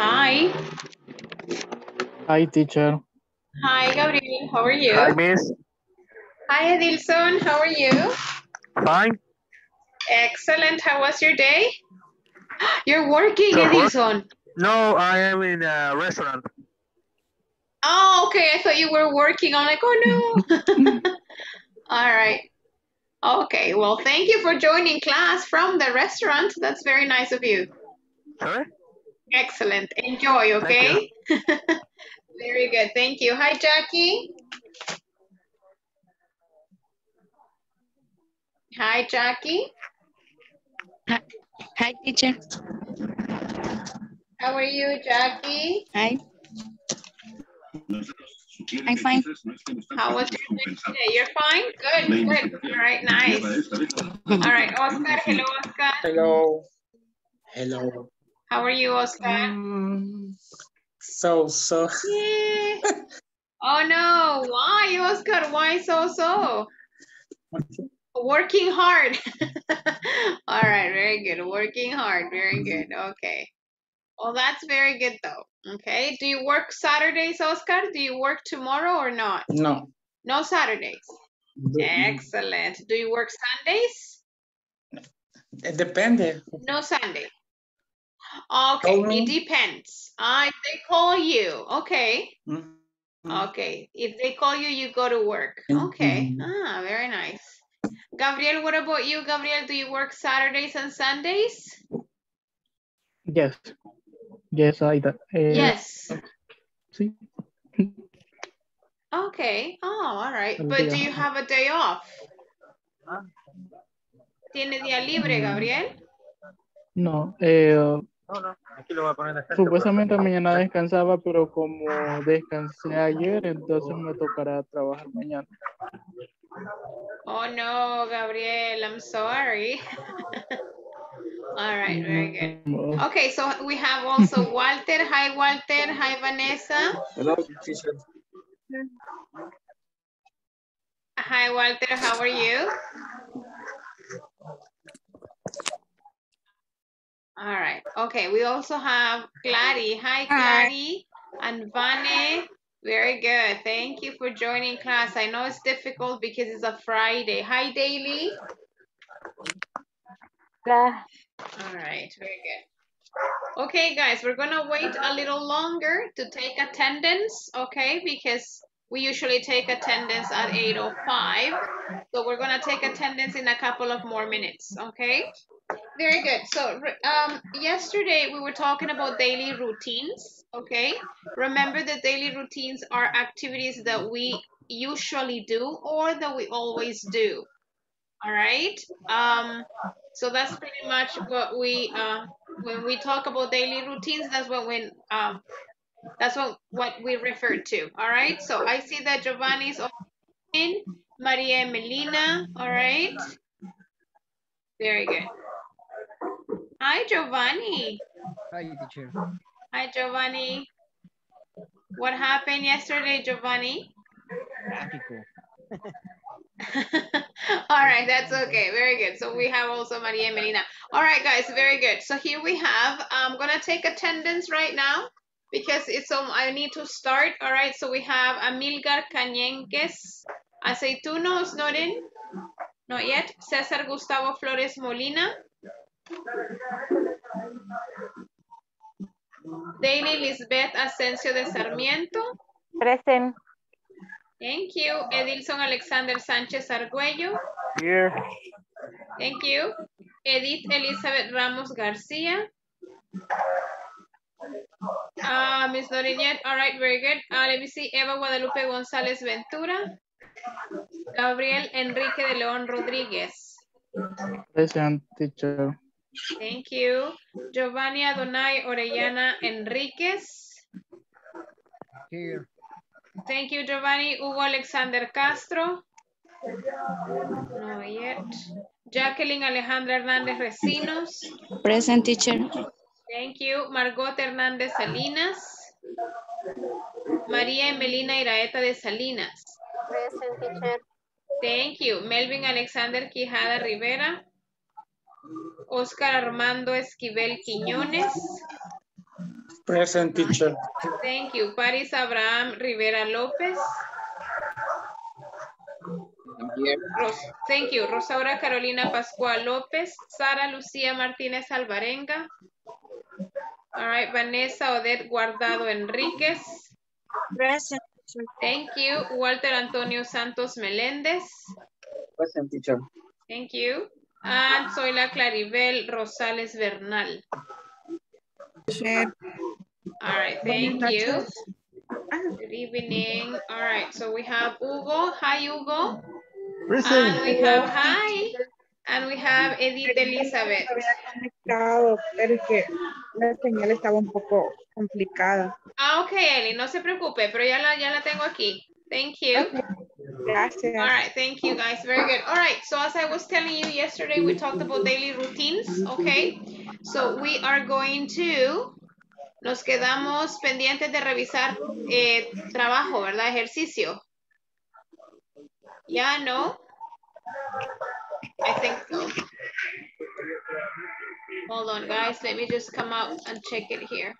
Hi. Hi, teacher. Hi, Gabriel. How are you? Hi, miss. Hi, Edilson. How are you? Fine. Excellent. How was your day? You're working, So what? Edilson. No, I am in a restaurant. Oh, okay. I thought you were working. I'm like, oh no. All right. Okay. Well, thank you for joining class from the restaurant. That's very nice of you. Sorry? Excellent. Enjoy, okay? very good. Thank you. Hi, Jackie. Hi, Jackie. Hi, teacher. How are you, Jackie? Hi. I'm fine. How was your day today? You're fine? Good, good. All right, nice. All right, Oscar. Hello, Oscar. Hello. Hello. How are you, Oscar? Mm, so, so. Yeah. Oh no, why, Oscar? Why so so? Working hard. All right, very good. Working hard, very good. Okay. Well, that's very good though. Okay. Do you work Saturdays, Oscar? Do you work tomorrow or not? No. No Saturdays. Excellent. Do you work Sundays? It depende. No Sunday. Okay, Call it depends. Uh, if they call you, okay. Mm, Okay, if they call you, you go to work. Okay, ah, very nice. Gabriel, what about you, Gabriel? Do you work Saturdays and Sundays? Yes. Yes, I do. Eh, Yes. Sí. Okay, oh, all right. But do you have a day off? ¿Tiene día libre, Mm. Gabriel? No. eh, No, no. Aquí lo voy a poner en el centro, supuestamente mañana descansaba, pero como descansé ayer, entonces me tocará trabajar mañana. Oh no, Gabriel, I'm sorry. All right, very good. Mm, Okay, so we have also Walter. Hi, Walter. Hi, Vanessa. Hello, teacher. Hi, Walter. How are you? All right. Okay, we also have Clary. Hi, Clary. And Vane. Very good. Thank you for joining class. I know it's difficult because it's a Friday. Hi, Daily. All right, very good. Okay, guys, we're gonna wait a little longer to take attendance, okay? Because we usually take attendance at 8.05. So we're gonna take attendance in a couple of more minutes, okay? Very good. So um, yesterday we were talking about daily routines, okay? Remember that daily routines are activities that we usually do or that we always do, all right? Um, so that's pretty much what we, uh, when we talk about daily routines, that's what when, um, that's what, what we refer to, all right? So I see that Giovanni's in, Maria Melina, all right? Very good. Hi, Giovanni. Hi, teacher. Hi, Giovanni. What happened yesterday, Giovanni? All right, that's okay. Very good. So we have also Maria Melina. All right, guys, very good. So here we have, I'm going to take attendance right now because it's um, I need to start. All right, so we have Amilgar Cañenques. Aceituno is not in. Not yet. Cesar Gustavo Flores Molina. Daily Lisbeth Asensio de Sarmiento. Present. Thank you. Edilson Alexander Sánchez Argüello. Here. Thank you. Edith Elizabeth Ramos Garcia. Uh, Miss Norinet, all right, very good. Uh, let me see, Eva Guadalupe González Ventura. Gabriel Enrique de León Rodríguez. Present, teacher. Thank you. Giovanni Adonai Orellana Enríquez. Here. Thank you, Giovanni. Hugo Alexander Castro. No yet. Jacqueline Alejandra Hernández Recinos. Present, teacher. Thank you. Margot Hernández Salinas. María Emelina Iraeta de Salinas. Present, teacher. Thank you. Melvin Alexander Quijada Rivera. Oscar Armando Esquivel Quiñones. Present teacher. Thank you. Paris Abraham Rivera López. Ros- thank you. Rosaura Carolina Pascual López. Sara Lucía Martínez Alvarenga. All right. Vanessa Odette Guardado Enríquez. Present. Thank you. Walter Antonio Santos Meléndez. Present teacher. Thank you. And soy la Claribel Rosales Bernal. All right, thank you. Good evening. All right, so we have Hugo. Hi, Hugo. And we have, hi. And we have Edith Elizabeth. conectado, pero es que la señal estaba un poco complicada. Ah, ok, Eli, no se preocupe, pero ya la, ya la tengo aquí. Thank you. Gracias. All right, thank you guys. Very good. All right, so as I was telling you yesterday, we talked about daily routines, okay? So we are going to, nos quedamos pendientes de revisar eh, trabajo, ¿verdad? Ejercicio. Yeah, no? I think so. Hold on, guys. Let me just come out and check it here.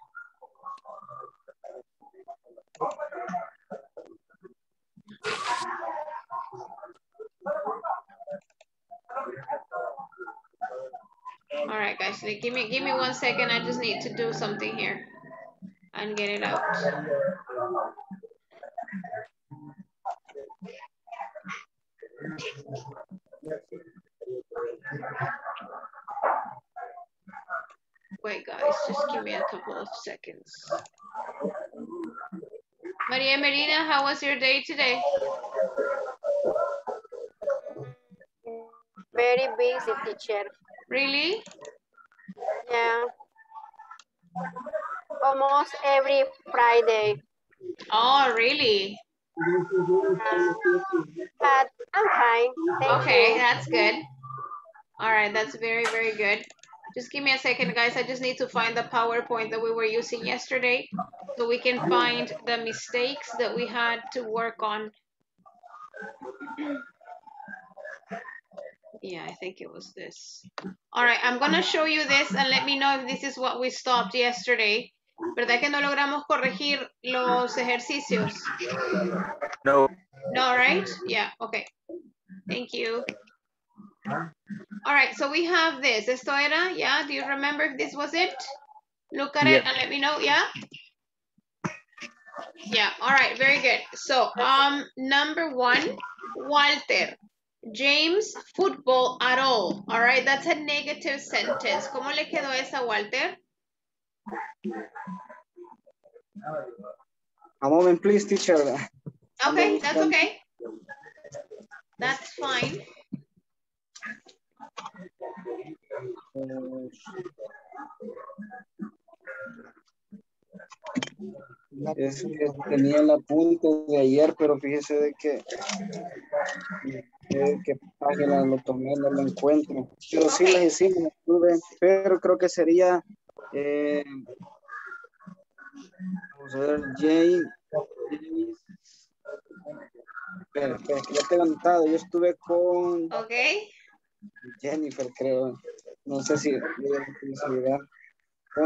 All right, guys. Give me give me one second. I just need to do something here and get it out. Wait, guys, just give me a couple of seconds. Maria Marina, how was your day today? Very busy, teacher. Really? Yeah. Almost every Friday. Oh, really? Uh, but I'm fine. Thank Okay, you. that's good. All right, that's very, very good. Just give me a second, guys. I just need to find the PowerPoint that we were using yesterday so we can find the mistakes that we had to work on. Yeah, I think it was this. All right, I'm gonna show you this and let me know if this is what we stopped yesterday. ¿Verdad que no logramos corregir los ejercicios? No. No, right? Yeah, okay. Thank you. All right, so we have this. Esto era, yeah? Do you remember if this was it? Look at it and let me know, yeah? Yeah, all right, very good. So, um, number one, Walter. James, football at all. All right, that's a negative sentence. ¿Cómo le quedó esa, Walter? A moment, please, teacher. Okay, that's okay. That's fine. Es que tenía el apunte de ayer, pero fíjese de que de qué página lo tomé, no lo encuentro. Pero sí las hicimos, pero creo que sería eh, vamos a ver, espera, espera, que lo tengo anotado. Yo estuve con Ok. Jennifer, creo. No sé si si-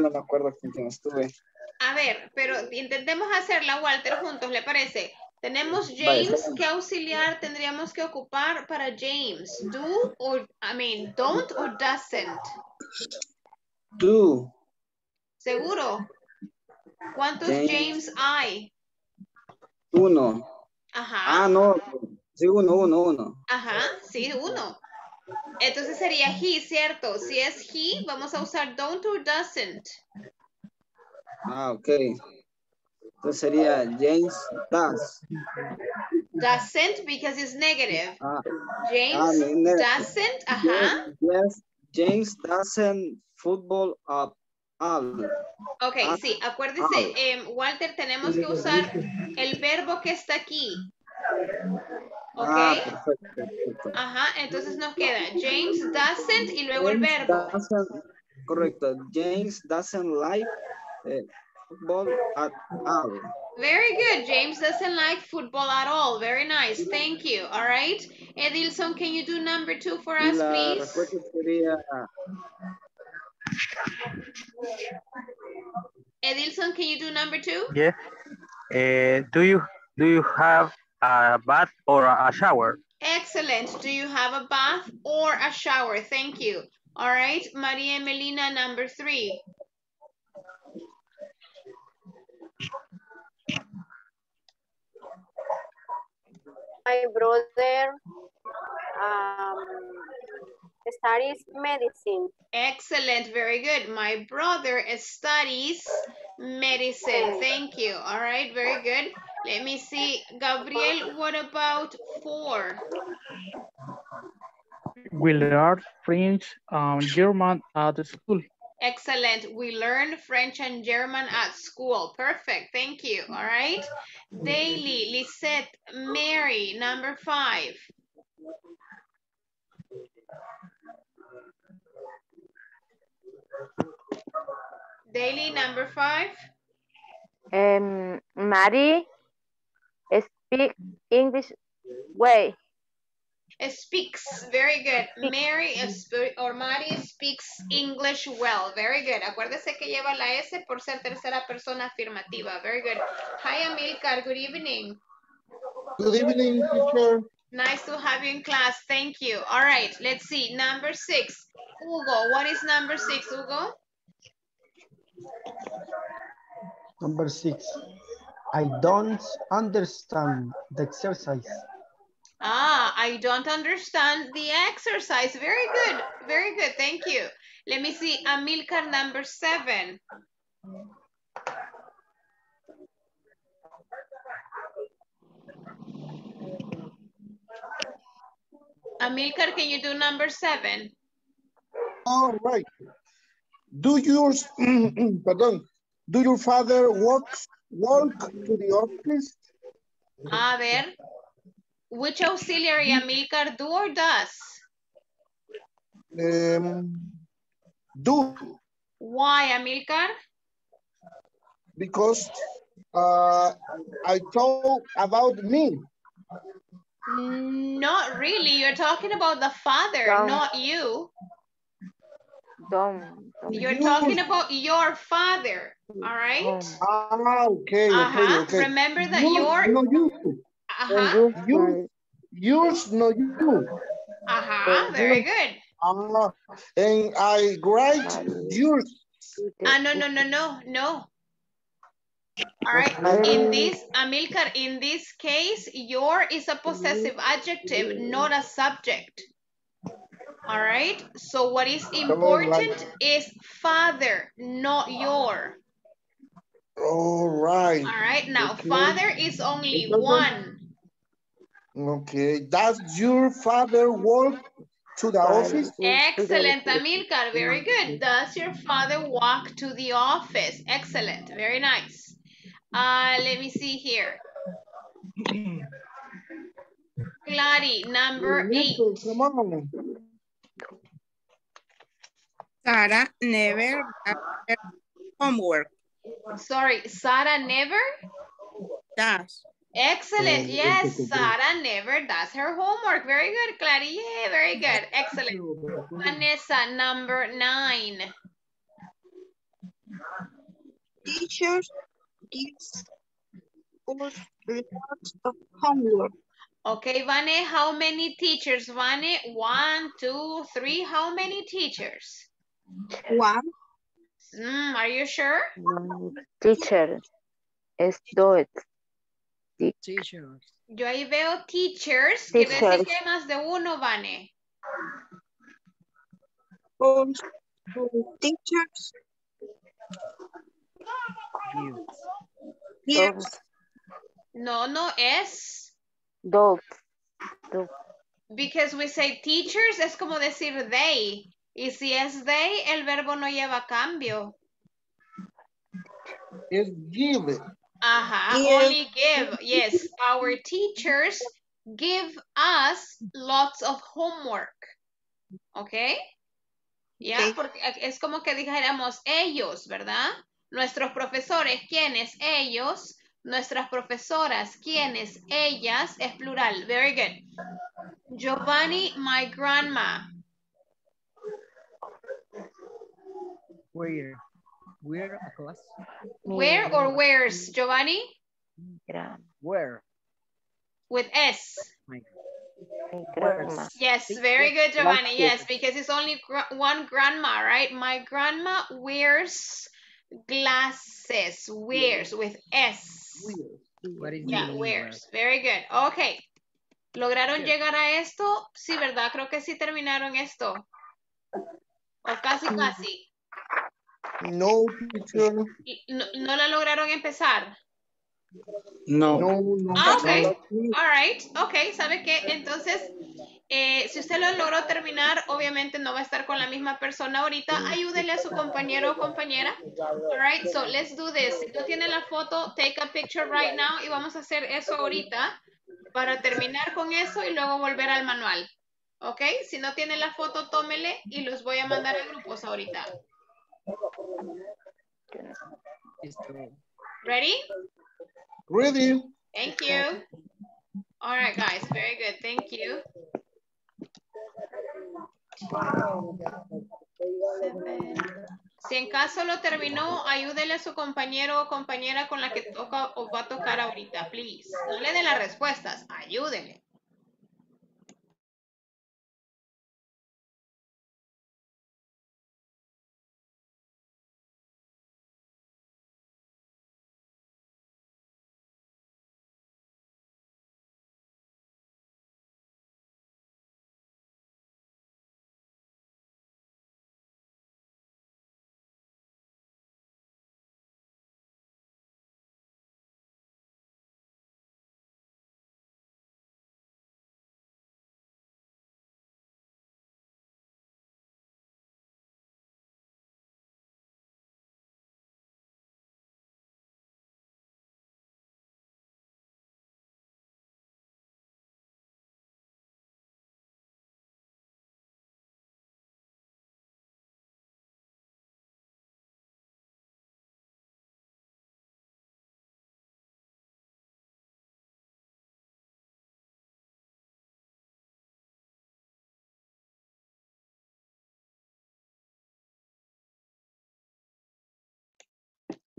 No me acuerdo con quién estuve. A ver, pero intentemos hacerla, Walter, juntos, ¿le parece? Tenemos James. ¿qué auxiliar tendríamos que ocupar para James? Do or, I mean, don't or doesn't? Tú, ¿Seguro? ¿Cuántos James. James hay? uno. Ajá, Ah, no. Sí, uno, uno, uno. ajá, sí, uno. Entonces sería he, ¿cierto? Si es he, vamos a usar don't or doesn't. Ah, ok. Entonces sería James does. Doesn't because it's negative. Ah, James Ah, ne- doesn't, ajá. yes, James doesn't football at all. Ok, Ah, sí, acuérdese, em, Walter, tenemos que usar el verbo que está aquí. Ok, Ah, perfecto, perfecto. ajá, entonces nos queda James doesn't y luego el verbo. correcto. James doesn't like eh, football at all. Very good, James doesn't like football at all. Very nice, thank you. All right, Edilson, can you do number two for us, la please? sería Edilson, can you do number two? Yes. Uh, do you do you have a bath or a shower? Excellent. Do you have a bath or a shower? Thank you. All right, Maria Melina, number three. My brother um, studies medicine. Excellent, very good. My brother studies medicine. Thank you. All right, very good. Let me see. Gabriel, what about four? We learn French and German at the school. Excellent. We learn French and German at school. Perfect. Thank you. All right. Daily, Lisette, Mary, number five. Daily, number five. Um, Mary speak English way. It Speaks. Very good. Mary or Mary speaks English well. Very good. Acuérdese que lleva la S por ser tercera persona afirmativa. Very good. Hi, Amilcar. Good evening. Good evening, teacher. Nice to have you in class. Thank you. All right, let's see. Number six. Hugo, what is number six, Hugo? Number six. I don't understand the exercise. Ah, I don't understand the exercise. Very good. Very good. Thank you. Let me see. Amilcar, number seven. Amilcar, can you do number seven? All right. Do yours, pardon, do your father walk, walk to the office? A ver. Which auxiliary, Amilcar, do or does? Um, do, Why, Amilcar? because uh, I told about me. Not really. You're talking about the father, Don't. not you. Don't. don't. You're talking about your father, all right? don't. Ah, okay, okay, Uh-huh. okay. Remember that You- your, No, you. uh-huh, And you, You- Yours, no, you. uh-huh, very good. Ah, and I write yours. Ah, no, no, no, no, no. All right, in this, Amilcar, in this case, your is a possessive adjective, not a subject. All right, so what is important is father, not your. All right. All right, now Okay. father is only one. Okay. Does your father walk to the office? Excellent, Amilcar. Very good. Does your father walk to the office? Excellent. Very nice. Uh, let me see here. Clary, number eight. Come on. Sarah never does her homework. Sorry, Sarah never? Does. Excellent. Yes, Sarah never does her homework. Very good, Clary. Yeah, very good. Excellent. Vanessa, number nine. Teachers gives us lots of homework. Okay, Vane, how many teachers? Vane, one, two, three. How many teachers? One. Mm, are you sure? One teacher is do it. Teachers. Yo ahí veo teachers. Quiere decir Teachers. que hay más de uno, Vane. Um, teachers No, no es. Dogs. Because we say teachers es como decir they. Y si es they, el verbo no lleva cambio. Is give. Ajá, Give. only give. Yes, our teachers give us lots of homework. ¿Ok? Ya, porque es como que dijéramos ellos, ¿verdad? Nuestros profesores, ¿quiénes? Ellos. Nuestras profesoras, ¿quiénes? Ellas. Es plural. Very good. Giovanni, my grandma. Where? Where a class? Where or where's, Giovanni? Where? With S. Yes, very good, Giovanni. Yes, because it's only one grandma, right? My grandma wears glasses. Wears with S. What is Yeah, wears. Very good. Okay. ¿Lograron llegar a esto? Sí, ¿verdad? Creo que sí terminaron esto. O casi, casi. No, teacher. ¿No, no la lograron empezar? No. No, no. Ah, ok. no. All right. Ok, ¿sabe qué? Entonces, eh, si usted lo logró terminar, obviamente no va a estar con la misma persona ahorita. Ayúdele a su compañero o compañera. All right, so let's do this. Si no tiene la foto, take a picture right now y vamos a hacer eso ahorita para terminar con eso y luego volver al manual. ¿Ok? Si no tiene la foto, tómele y los voy a mandar a grupos ahorita. Listo. Ready? Ready. Thank you. All right, guys. Very good. Thank you. Si en caso lo terminó, ayúdele a su compañero o compañera con la que toca o va a tocar ahorita, please. No le dé las respuestas, ayúdele.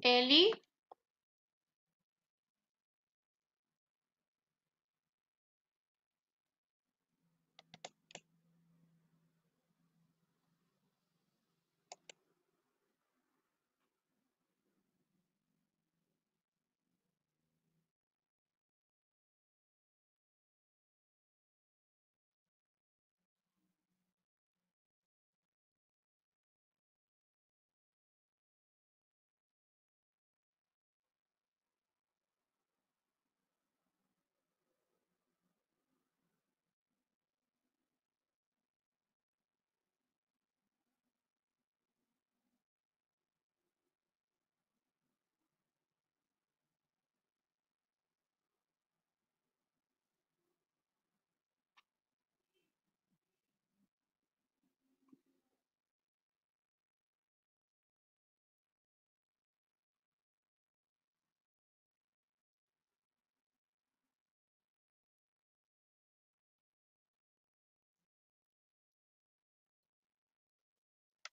Eli,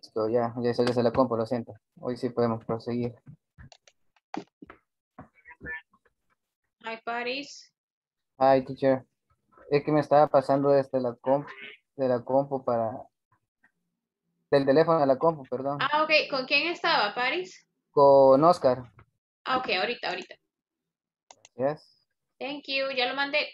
listo, ya, ya salió de la compu, lo siento. Hoy sí podemos proseguir. Hi, Paris. Hi, teacher. Es que me estaba pasando desde la compu, de la compu para... Del teléfono a la compu, perdón. Ah, ok. ¿Con quién estaba, Paris? Con Oscar. Ah, ok, ahorita, ahorita. Yes. Thank you. Ya lo mandé.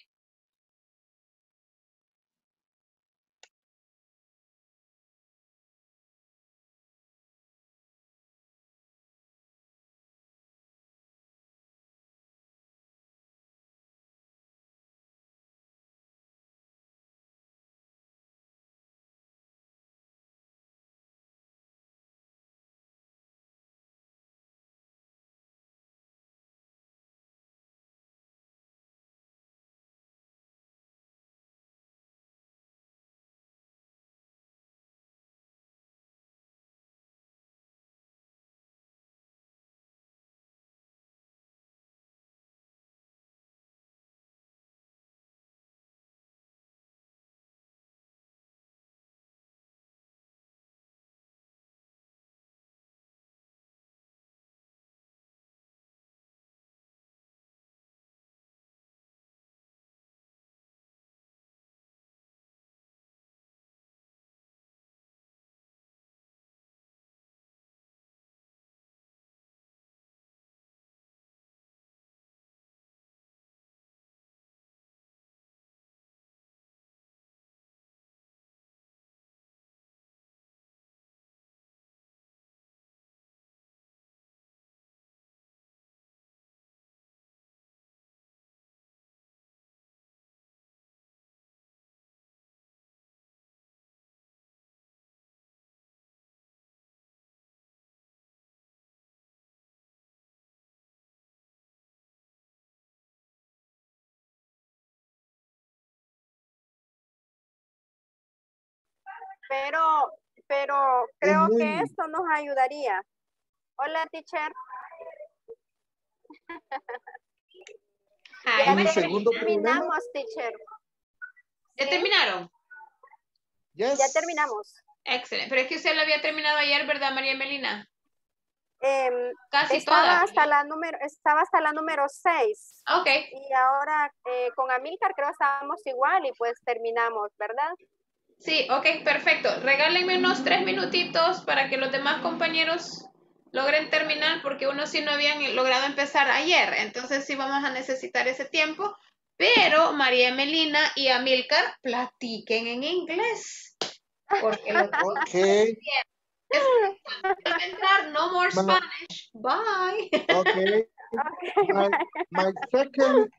Pero, pero creo muy- que esto nos ayudaría. Hola, teacher. Ya segundo terminamos, teacher. ¿Ya ¿Sí? terminaron? Yes. Ya terminamos. Excelente. Pero es que usted lo había terminado ayer, ¿verdad, María Melina? Em, Casi estaba toda. hasta la número, estaba hasta la número 6. Ok. Y ahora eh, con Amilcar creo estábamos igual y pues terminamos, ¿verdad? Sí, ok, perfecto. Regálenme unos tres minutitos para que los demás compañeros logren terminar, porque unos sí no habían logrado empezar ayer. Entonces sí vamos a necesitar ese tiempo. Pero María Melina y Amilcar platiquen en inglés. Porque lo que Okay. es entrar, no more Bueno. Spanish. Bye. Okay. My, my second,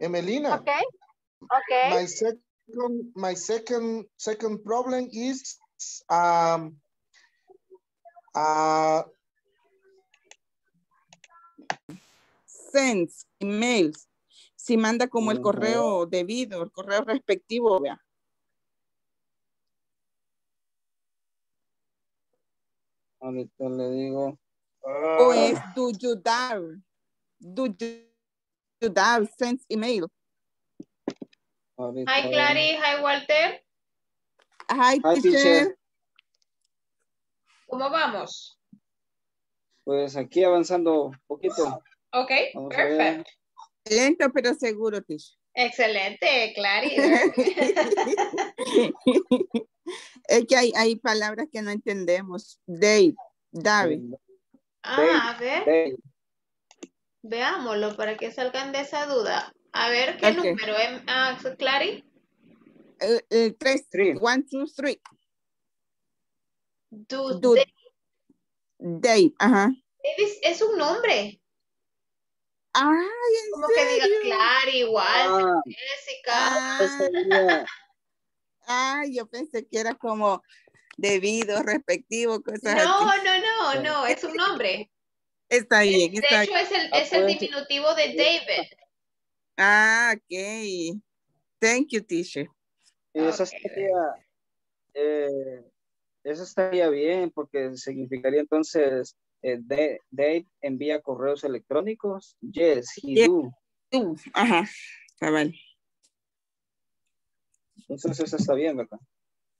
Emelina. Okay. Okay. My second, my second, second problem is, um, uh, Sends, emails. Si manda como el correo debido, el correo respectivo, vea. Ahorita le digo. O es do you dare. Do you, you dare send email. Hi, Clary. Hi, Walter. Hi, Hi, teacher. teacher. ¿Cómo vamos? Pues aquí avanzando un poquito. Ok, Vamos perfecto. Lento pero seguro, teacher. Excelente, Clary. es que hay, hay palabras que no entendemos. Dave, David. Ah, a ver. Dave. Veámoslo para que salgan de esa duda. A ver qué Ok. número es. Ah, Clary. El, el tres, Three. one, two, three. Du- Davis Dave, ajá. es un nombre. Ay, ¿en Como que diga serio? Clary, Walter, Ah, Jessica. Ah, ay, yo pensé que era como debido, respectivo, cosas No, así. no, no, no, es un nombre. Está bien, De está hecho, bien. es el, Ah, es el diminutivo de David. Ah, ok. Thank you, teacher. Y eso Ok. estaría, eh, eso estaría bien porque significaría entonces, eh, de- Dave envía correos electrónicos. Yes, he Yes. do. Tú, ajá, cabal. Entonces eso está bien, ¿verdad?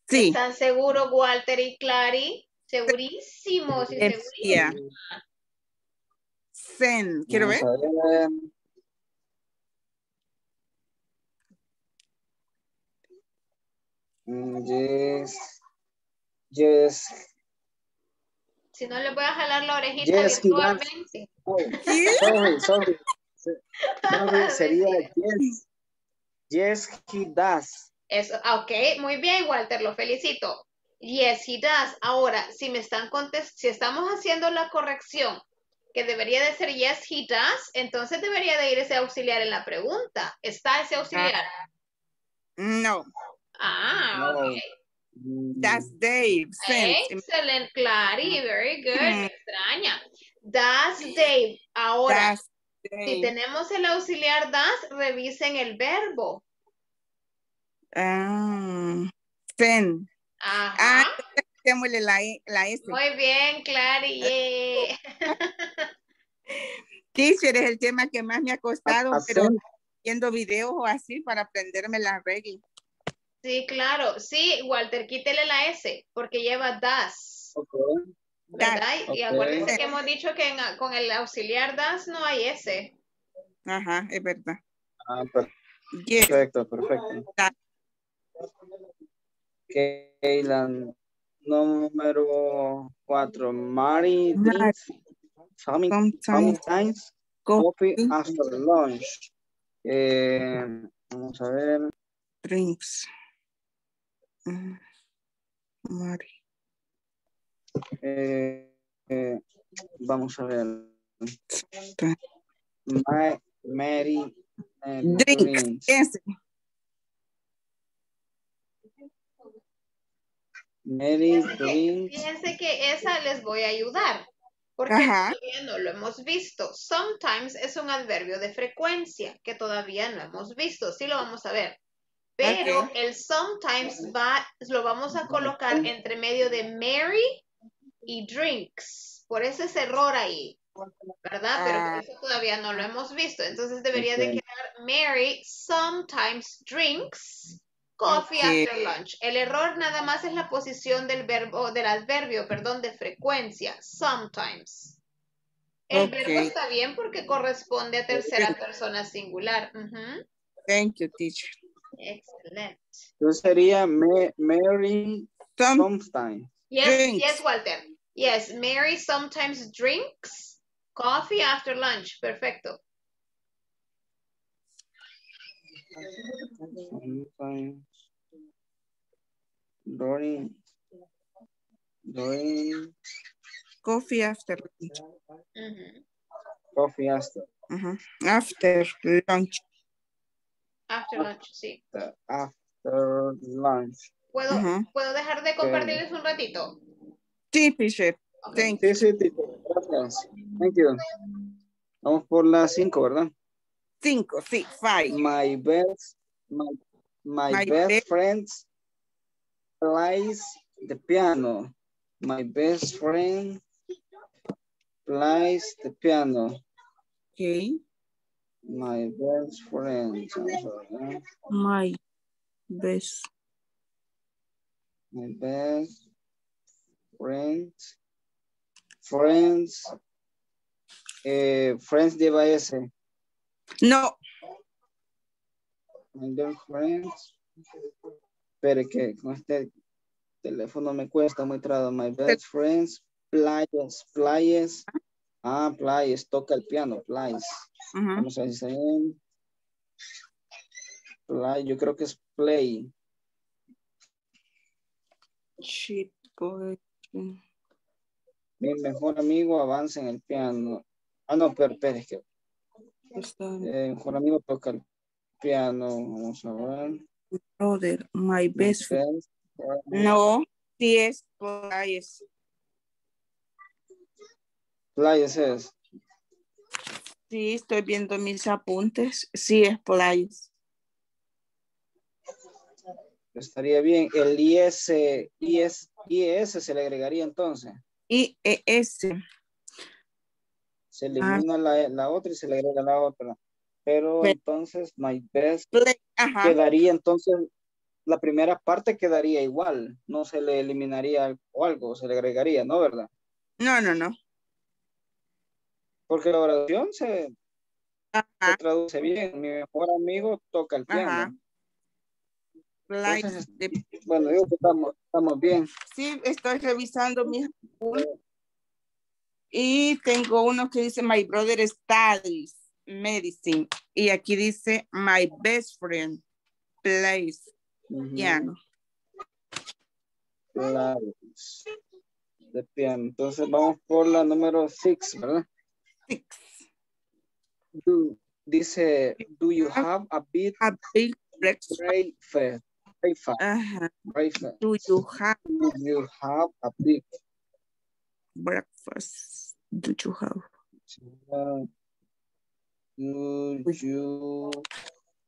Sí. ¿Están seguros, Walter y Clary? Segurísimos y yeah. segurísimos. Send. Quiero ver. Vamos a ver. Yes. Yes. Si no, le voy a jalar la orejita Yes, he does. virtualmente. Oh, sorry, sorry. Sorry, sería yes. Yes, he does. Eso, ah, ok, muy bien, Walter, lo felicito. Yes, he does. Ahora, si me están contest si estamos haciendo la corrección, que debería de ser yes, he does, entonces debería de ir ese auxiliar en la pregunta. ¿Está ese auxiliar? No. Ah, No. ok. Mm, That's Dave. Send. Excellent, Clary, very good. Me Mm. extraña. Does Dave. Ahora, That's si Dave. tenemos el auxiliar does, revisen el verbo. Ah, send. Ajá. Ah, quitémosle la, E- la S. Muy bien, Clary. yeah. Teacher es el tema que más me ha costado, a- pero send. viendo videos o así para aprenderme las reglas. Sí, claro. Sí, Walter, quítele la S, porque lleva das. Ok. ¿Verdad? Y acuérdense que hemos dicho que en- con el auxiliar das no hay S. Ajá, es verdad. Ah, Yes. perfecto, perfecto. that- la número cuatro. Mary drinks some- Sometimes sometimes coffee coffee after lunch. Eh, vamos a ver. drinks. Mari. eh, eh, vamos a ver. Ma- Mary eh. Ese. Mary Fíjense fíjense que esa les voy a ayudar. Porque Ajá. todavía no lo hemos visto. Sometimes es un adverbio de frecuencia que todavía no hemos visto. Sí lo vamos a ver. Pero el sometimes va, lo vamos a colocar entre medio de Mary y drinks. Por eso es error ahí. ¿Verdad? Pero Ah. eso todavía no lo hemos visto. Entonces debería de quedar Mary sometimes drinks coffee after lunch. El error nada más es la posición del verbo, del adverbio, perdón, de frecuencia. Sometimes. El verbo está bien porque corresponde a tercera persona singular. Ujú. Thank you, teacher. Excelente. Entonces sería Ma- Mary Some, sometimes. Yes, Drinks. yes, Walter. Yes, Mary sometimes drinks coffee after lunch. Perfecto. Sometimes. During. During coffee after lunch. Ujú. coffee after. Ajá. After lunch. After lunch, sí. After lunch. ¿Puedo. ¿Puedo dejar de compartirles un ratito? Sí, teacher. Ok. Thank Sí, sí, teacher. Gracias. Thank you. Vamos por las cinco, ¿verdad? Cinco, sí, five. My best, my, my, My best best- friends plays the piano. My best friend plays the piano. Okay. My best friend. My best. My best friends. Friends. Eh, friends lleva ese. No, My best friends. Pero que con este teléfono me cuesta muy trado. My best friends. Playas. Playas. Ah, playas. Toca el piano. Playas. Ajá. Vamos a bien. Play. Yo creo que es play. She boy. Mi mejor amigo avanza en el piano. Ah, no, pero, pero es que eh, mejor amigo toca el piano. Vamos a ver. brother, my best friend. No, sí es playas. Playas es. Sí, estoy viendo mis apuntes. Sí es playas. Estaría bien. El IS, IS, IS se le agregaría entonces. Y E, S. Se elimina la, la otra y se le agrega la otra. Pero entonces, my best Play. Quedaría entonces, la primera parte quedaría igual, no se le eliminaría o algo, se le agregaría, ¿no? ¿Verdad? No, no, no. Porque la oración se, se traduce bien. Mi mejor amigo toca el piano. Ajá. Entonces, Bueno, digo que estamos, estamos bien. Sí, estoy revisando mis apuntes. y tengo uno que dice My brother studies medicine y aquí dice My best friend plays piano. Claro. De piano. Entonces vamos por la número 6, ¿verdad? Six. Do- dice, do you have a bit A big breakfast. breakfast? Breakfast. Ajá. breakfast. Do you have Do you have a big breakfast? Do you have uh, do you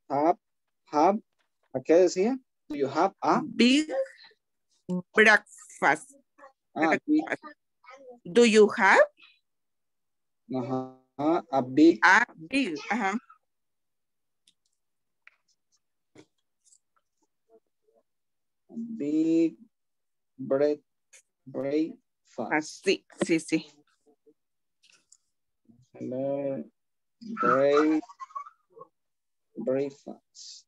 have have ¿a qué decía? Do you have a big breakfast? ah, big, Do you have ajá, a big a big? Ajá. big bread breakfast. Ah, sí, sí, sí. Break, break, breakfast.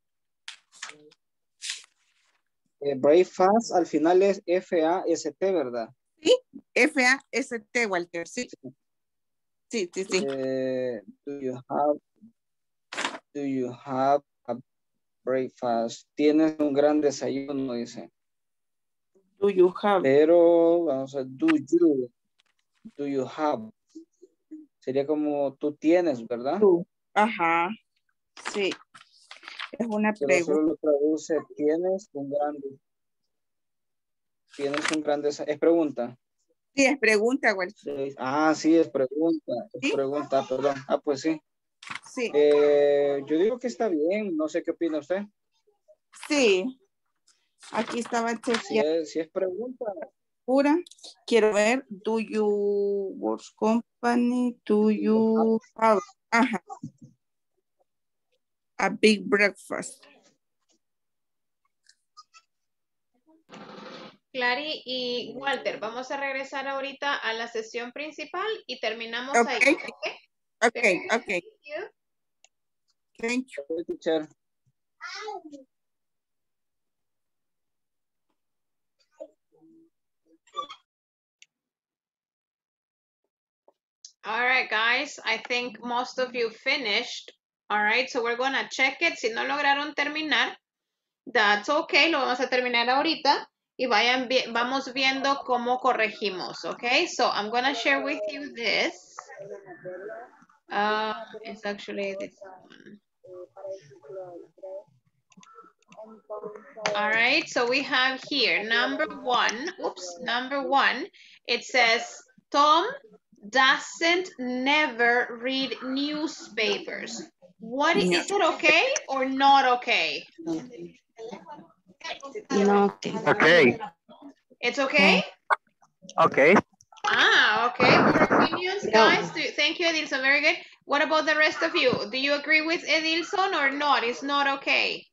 Eh, breakfast al final es F-A-S-T, ¿verdad? F-A-S-T, Walter, sí. Sí, sí, sí. Eh, do you have, do you have a breakfast? Tienes un gran desayuno, dice. Do you have? Pero, vamos a, do you, do you have? Sería como tú tienes, ¿verdad? Tú. Ajá. Sí. Es una Pero pregunta. solo lo traduce, tienes un gran, tienes un gran desayuno. Es pregunta. Sí, es pregunta, Walter. Ah, sí, es pregunta. Es ¿Sí? pregunta, perdón. Ah, pues sí. Sí. Eh, yo digo que está bien. No sé qué opina usted. Sí. Aquí estaba Si chequeando. es, si es pregunta, pura. Quiero ver, do you work company, do you have, ajá, a big breakfast. Clary y Walter, vamos a regresar ahorita a la sesión principal y terminamos Ok. ahí. ¿ok? Okay, okay, Thank you. thank you. teacher. All right, guys, I think most of you finished. All right, so we're gonna check it. Si no lograron terminar, that's okay, lo vamos a terminar ahorita y vayan vamos viendo cómo corregimos, okay? So I'm gonna share with you this. Uh, it's actually this one. All right, so we have here number one. Oops, number one. It says Tom doesn't never read newspapers. What is it okay or not okay? No, okay. Okay, It's okay? okay. Ah, okay. More opinions, No. guys? Do thank you, Edilson. Very good. What about the rest of you? Do you agree with Edilson or not? It's not okay.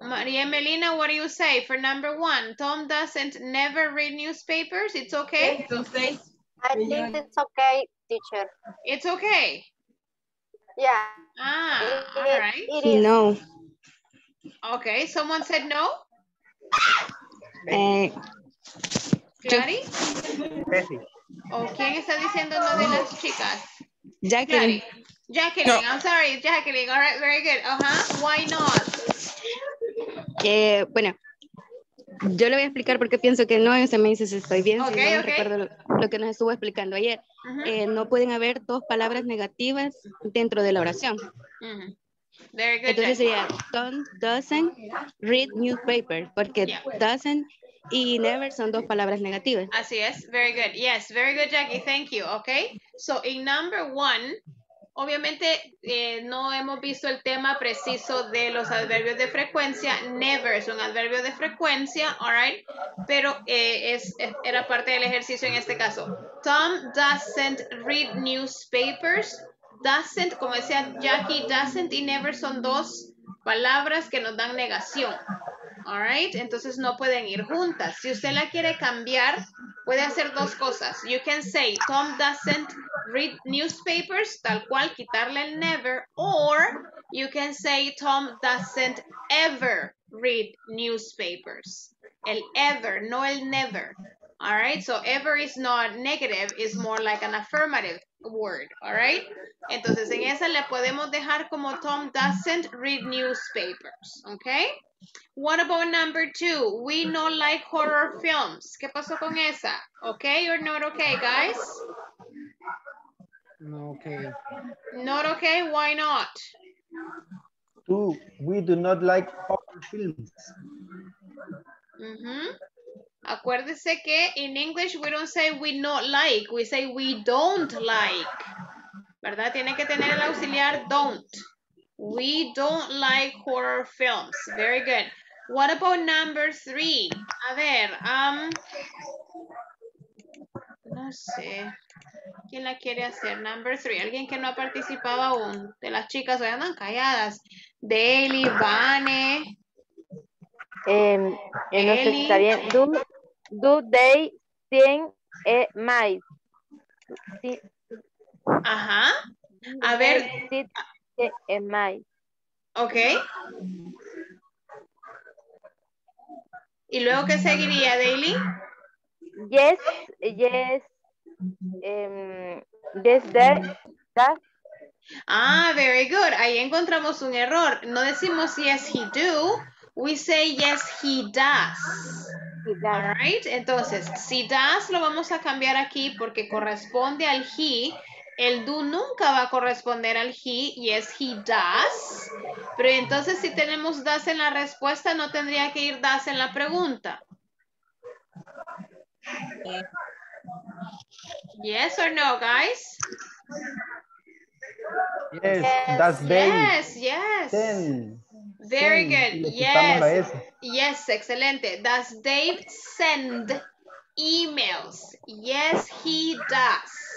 Maria Melina, what do you say for number one? Tom doesn't never read newspapers. It's okay? I think it's okay, teacher. It's okay. Yeah. Ah, all it- right. it is. No. Okay, someone said no? Eh, ¿Clary? Ceci. ¿O quién está diciendo no de las chicas? Jacqueline. Clary. Jacqueline, I'm sorry, Jacqueline. All right, very good. Uh-huh. Why not? Eh, bueno, yo le voy a explicar por qué pienso que no, usted me dice si estoy bien, Ok, si no recuerdo lo, lo que nos estuvo explicando ayer. Eh, no pueden haber dos palabras negativas dentro de la oración. Very good, Entonces sería, Tom doesn't read newspaper, porque Yeah. doesn't y never son dos palabras negativas. Así es, very good. Yes, very good, Jackie. Thank you. Okay. So in number one, obviamente eh, no hemos visto el tema preciso de los adverbios de frecuencia. Never es un adverbio de frecuencia, all right. Pero eh, es- era parte del ejercicio en este caso. Tom doesn't read newspapers. Doesn't, como decía Jackie, doesn't y never son dos palabras que nos dan negación. Alright, entonces no pueden ir juntas. Si usted la quiere cambiar, puede hacer dos cosas. You can say Tom doesn't read newspapers, tal cual, quitarle el never, or you can say Tom doesn't ever read newspapers. El ever, no el never. All right, so ever is not negative, it's more like an affirmative word, all right? Entonces en esa le podemos dejar como Tom doesn't read newspapers, okay? What about number two? We not like horror films. ¿Qué pasó con esa? Okay or not okay, guys? No, okay. Not okay, why not? Two, we do not like horror films. Ujú. Acuérdese que in English we don't say we not like, we say we don't like. ¿Verdad? Tiene que tener el auxiliar don't. We don't like horror films. Very good. What about number three? A ver, um, no sé. ¿Quién la quiere hacer? Number three. Alguien que no ha participado aún. De las chicas hoy andan calladas. Daily, Vane. Em, eh, no sé si está bien. Do, do they think eh, mice? Sí, Ajá. A ver, eh, mice. ok. ¿Y luego qué seguiría, Daily? Yes, yes, em, yes, there, that, Ah, very good. Ahí encontramos un error. No decimos yes, he do. We say yes, he does. All right. Entonces, si does lo vamos a cambiar aquí porque corresponde al he. El do nunca va a corresponder al he. Yes, he does. Pero entonces si tenemos does en la respuesta, no tendría que ir does en la pregunta. Yes or no, guys? Yes, that's they. Yes, yes. Very good. Y Yes. Yes, excelente. Does Dave send emails? Yes, he does.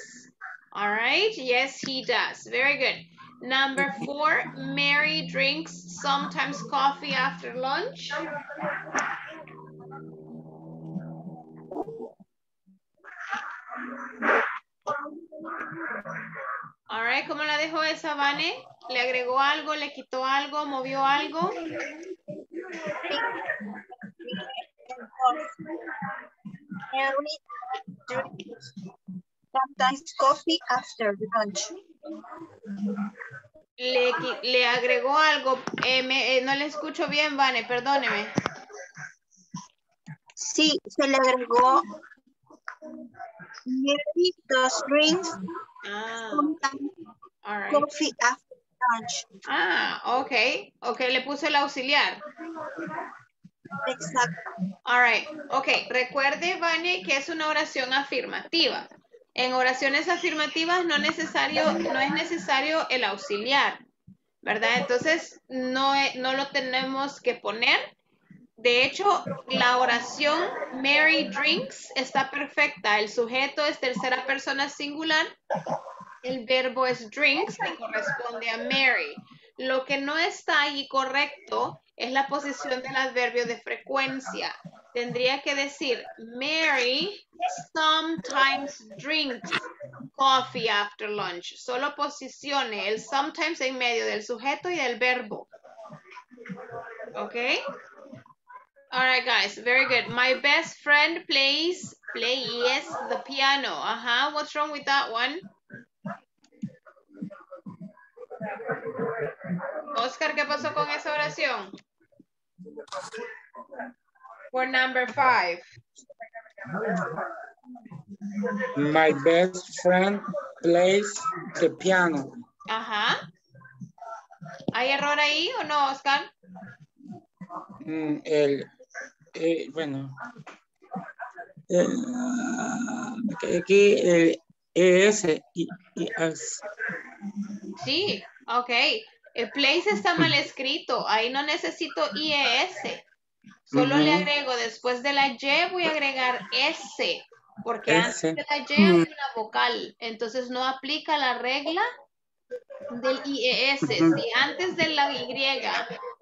All right. Yes, he does. Very good. Number four, Mary drinks sometimes coffee after lunch. All right, ¿cómo la dejó esa, Vane? ¿Le agregó algo, le quitó algo, movió algo? Sometimes coffee after lunch. Le, le agregó algo. Eh, me- eh, no le escucho bien, Vane, perdóneme. Sí, se le agregó Mary does drinks Ah, right. coffee after lunch. Ah, ok. Ok, le puse el auxiliar. Exacto. All right. Ok, recuerde, Vane, que es una oración afirmativa. En oraciones afirmativas no, es necesario el auxiliar, ¿verdad? Entonces, no, e- no lo tenemos que poner. De hecho, la oración Mary drinks está perfecta. El sujeto es tercera persona singular. El verbo es drinks y corresponde a Mary. Lo que no está ahí correcto es la posición del adverbio de frecuencia. Tendría que decir, Mary sometimes drinks coffee after lunch. Solo posicione el sometimes en medio del sujeto y del verbo. ¿Ok? All right, guys, very good. My best friend plays, plays the piano. Ajá, what's wrong with that one? Oscar, ¿qué pasó con esa oración? For number five. My best friend plays the piano. Ajá. ¿Hay error ahí o no, Oscar? Mm, el, eh, bueno. Eh, aquí el ES y, y as- Sí, ok. El place está mal escrito. Ahí no necesito IES. Solo le agrego después de la Y voy a agregar S. Porque S. antes de la Y hay una vocal. Entonces no aplica la regla del IES. Si antes de la Y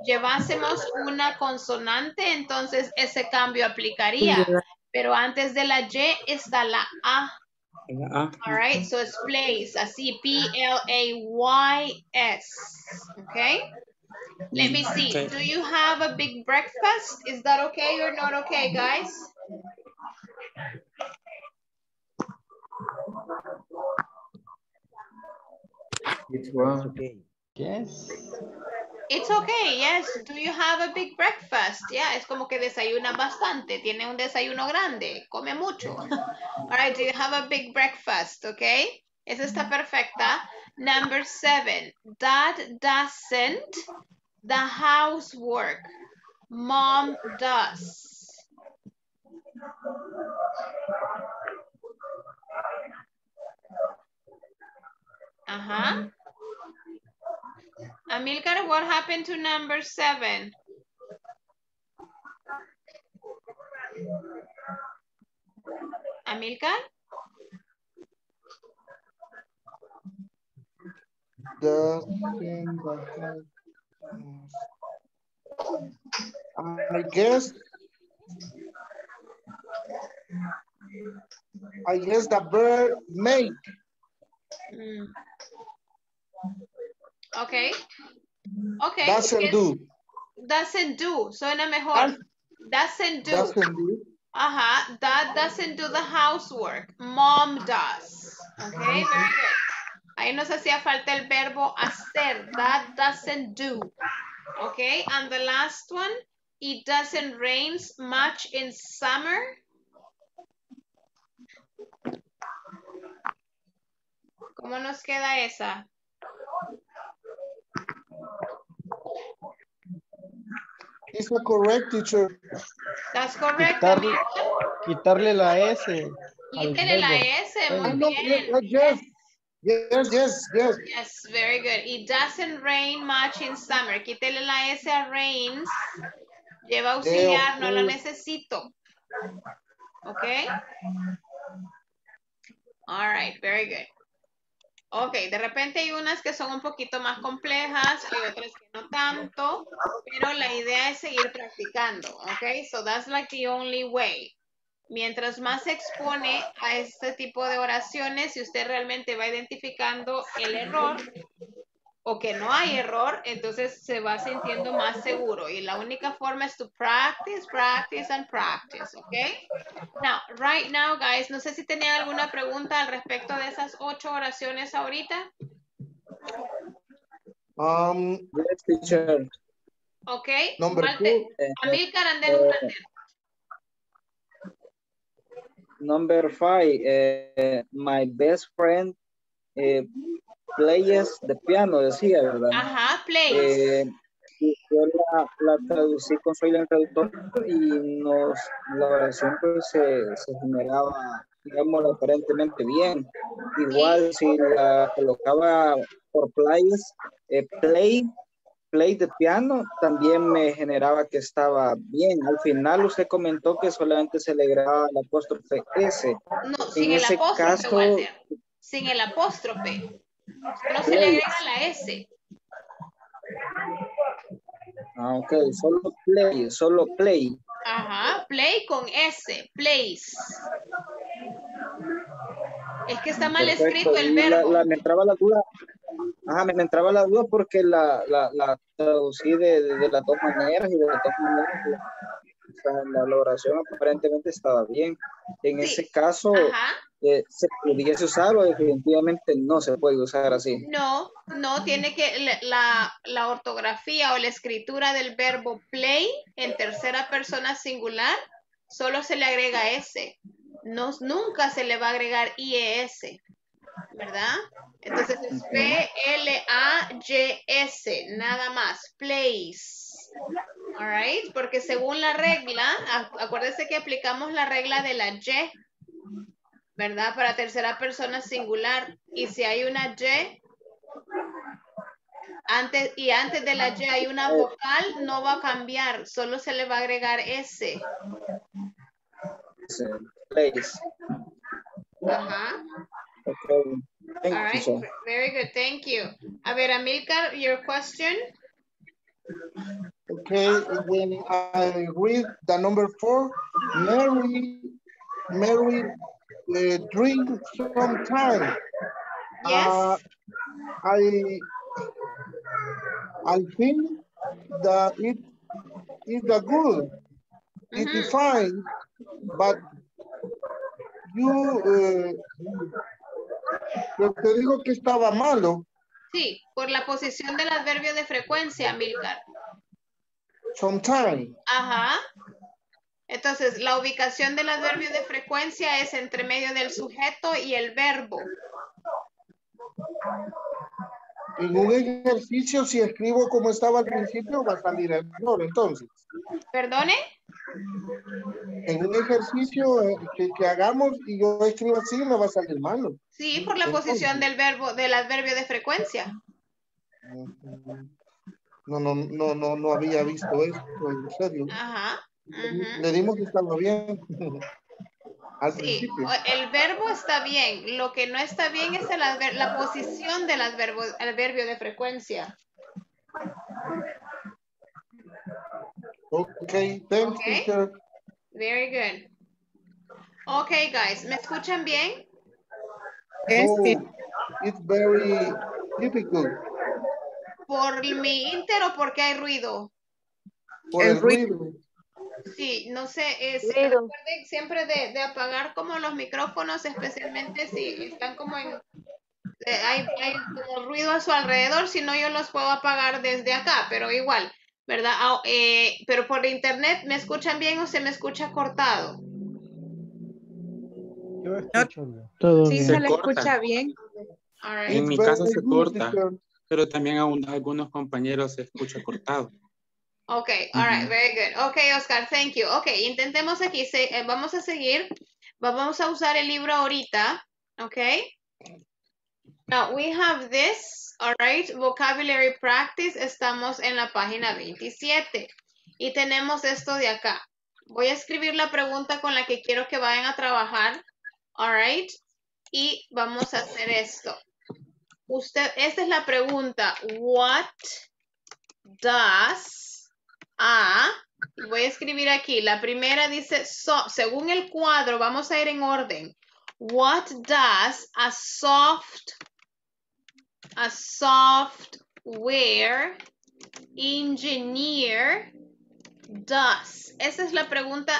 llevásemos una consonante, entonces ese cambio aplicaría. Pero antes de la Y está la A. Ah, All right, so it's place, así, P-L-A-Y-S, okay? Let me see, Okay. do you have a big breakfast? Is that okay or not okay, guys? It's wrong. Okay. Yes. It's okay, yes. Do you have a big breakfast? Yeah, es como que desayuna bastante, tiene un desayuno grande, come mucho. All right, do you have a big breakfast? Okay, esa está perfecta. Number seven, dad doesn't the housework. Mom does. Uh-huh. Amilcar, what happened to number seven? Amilcar? The I guess I guess the bird made. Mm. Okay. Okay. Doesn't do. Doesn't do. Suena mejor. Doesn't do. Doesn't do. Ajá. That doesn't do the housework. Mom does. Okay, very good. Ahí nos hacía falta el verbo hacer. That doesn't do. Okay, and the last one. It doesn't rain much in summer. ¿Cómo nos queda esa? It's a correct teacher. That's correct. Quitarle, quitarle la S. al Quítele la. S, muy know, bien. yes, yes, yes, yes. Yes, very good. It doesn't rain much in summer. Quítele la S a rains. Lleva auxiliar, no lo necesito. Okay? All right, very good. Ok, de repente hay unas que son un poquito más complejas, hay otras que no tanto, pero la idea es seguir practicando, ok? So that's like the only way. Mientras más se expone a este tipo de oraciones, si usted realmente va identificando el error o que no hay error, entonces se va sintiendo más seguro. Y la única forma es to practice, practice and practice, ¿ok? Now, right now, guys, no sé si tenían alguna pregunta al respecto de esas ocho oraciones ahorita. Um, Yes, teacher. ¿Ok? Number ¿Cuál te- two. Amílcar Andel Ugander. Number five, eh, my best friend eh, plays the piano, decía, ¿verdad? Ajá, plays. Eh, y yo la, la traducí con Soy el traductor y nos, la oración pues se, se generaba, digamos, aparentemente bien. Igual si la colocaba por playas, eh, play, play de piano, también me generaba que estaba bien. Al final usted comentó que solamente se le agregaba el apóstrofe S. No, en sin el ese apóstrofe, caso, Walter. Sin el apóstrofe. No se le agrega la S. Ah, ok, solo play, solo play. Ajá, play con S, plays. Es que está mal Perfecto, escrito el la- verbo. la- me entraba la duda. Ajá, me, me entraba la duda porque la, la, la traducí de, de, de las dos maneras y de las dos maneras. o sea, la, la oración aparentemente estaba bien. En ese caso, eh, ¿se pudiese usar o definitivamente no se puede usar así? No, no, tiene que la- la, la ortografía o la escritura del verbo play en tercera persona singular solo se le agrega S. No, nunca se le va a agregar IES, ¿verdad? Entonces es P-L-A-Y-S, nada más, plays. All right, porque según la regla, a- acuérdese que aplicamos la regla de la Y, ¿verdad? Para tercera persona singular. Y si hay una Y, antes, y antes de la Y hay una vocal, no va a cambiar, solo se le va a agregar S. Place. Ajá. Okay. Thank All you, right, teacher. very good, thank you. A ver, Amilcar, your question? Okay, when I read the number four, Mary, Mary uh, drink sometime. Yes. Uh, I, I think that it is a good, it is fine, but you, uh, yo te digo que estaba malo, Sí, por la posición del adverbio de frecuencia, Milcar. sometime. Ajá. Entonces, la ubicación del adverbio de frecuencia es entre medio del sujeto y el verbo. En un ejercicio, si escribo como estaba al principio, va a salir error, entonces. ¿Perdone? En un ejercicio que, que hagamos y yo escribo así, me va a salir malo. Sí, por la posición del verbo, del adverbio de frecuencia. No, no, no, no, no había visto esto, en serio. Ajá. ujú. Le dimos que estaba bien. Al Sí, principio. el verbo está bien. Lo que no está bien es el adver- la posición del adverbo, adverbio de frecuencia. Okay, thanks, Okay. teacher. Very good. Okay, guys, ¿me escuchan bien? Oh, it's very difficult ¿Por mi inter o porque hay ruido? por el ruido. Sí, no sé, es, Ruido. recuerden siempre de, de apagar como los micrófonos, especialmente si están como en, eh, hay, hay como ruido a su alrededor, si no yo los puedo apagar desde acá, pero igual, ¿verdad? Ah, eh, pero por internet, ¿me escuchan bien o se me escucha cortado? Yo escucho bien. Todo Sí, bien. se le escucha bien. All right. En mi caso very se good, corta, pero también a un- a algunos compañeros se escucha cortado. Okay, all right, very good. Okay, Oscar, thank you. Okay, intentemos aquí, se- eh, vamos a seguir. Va- Vamos a usar el libro ahorita, okay? Now, we have this, all right, vocabulary practice. Estamos en la página 27 y tenemos esto de acá. Voy a escribir la pregunta con la que quiero que vayan a trabajar, all right? Y vamos a hacer esto. Usted, esta es la pregunta. What does a, voy a escribir aquí, la primera dice, so- según el cuadro, vamos a ir en orden. What does a soft, a software engineer does? Esa es la pregunta,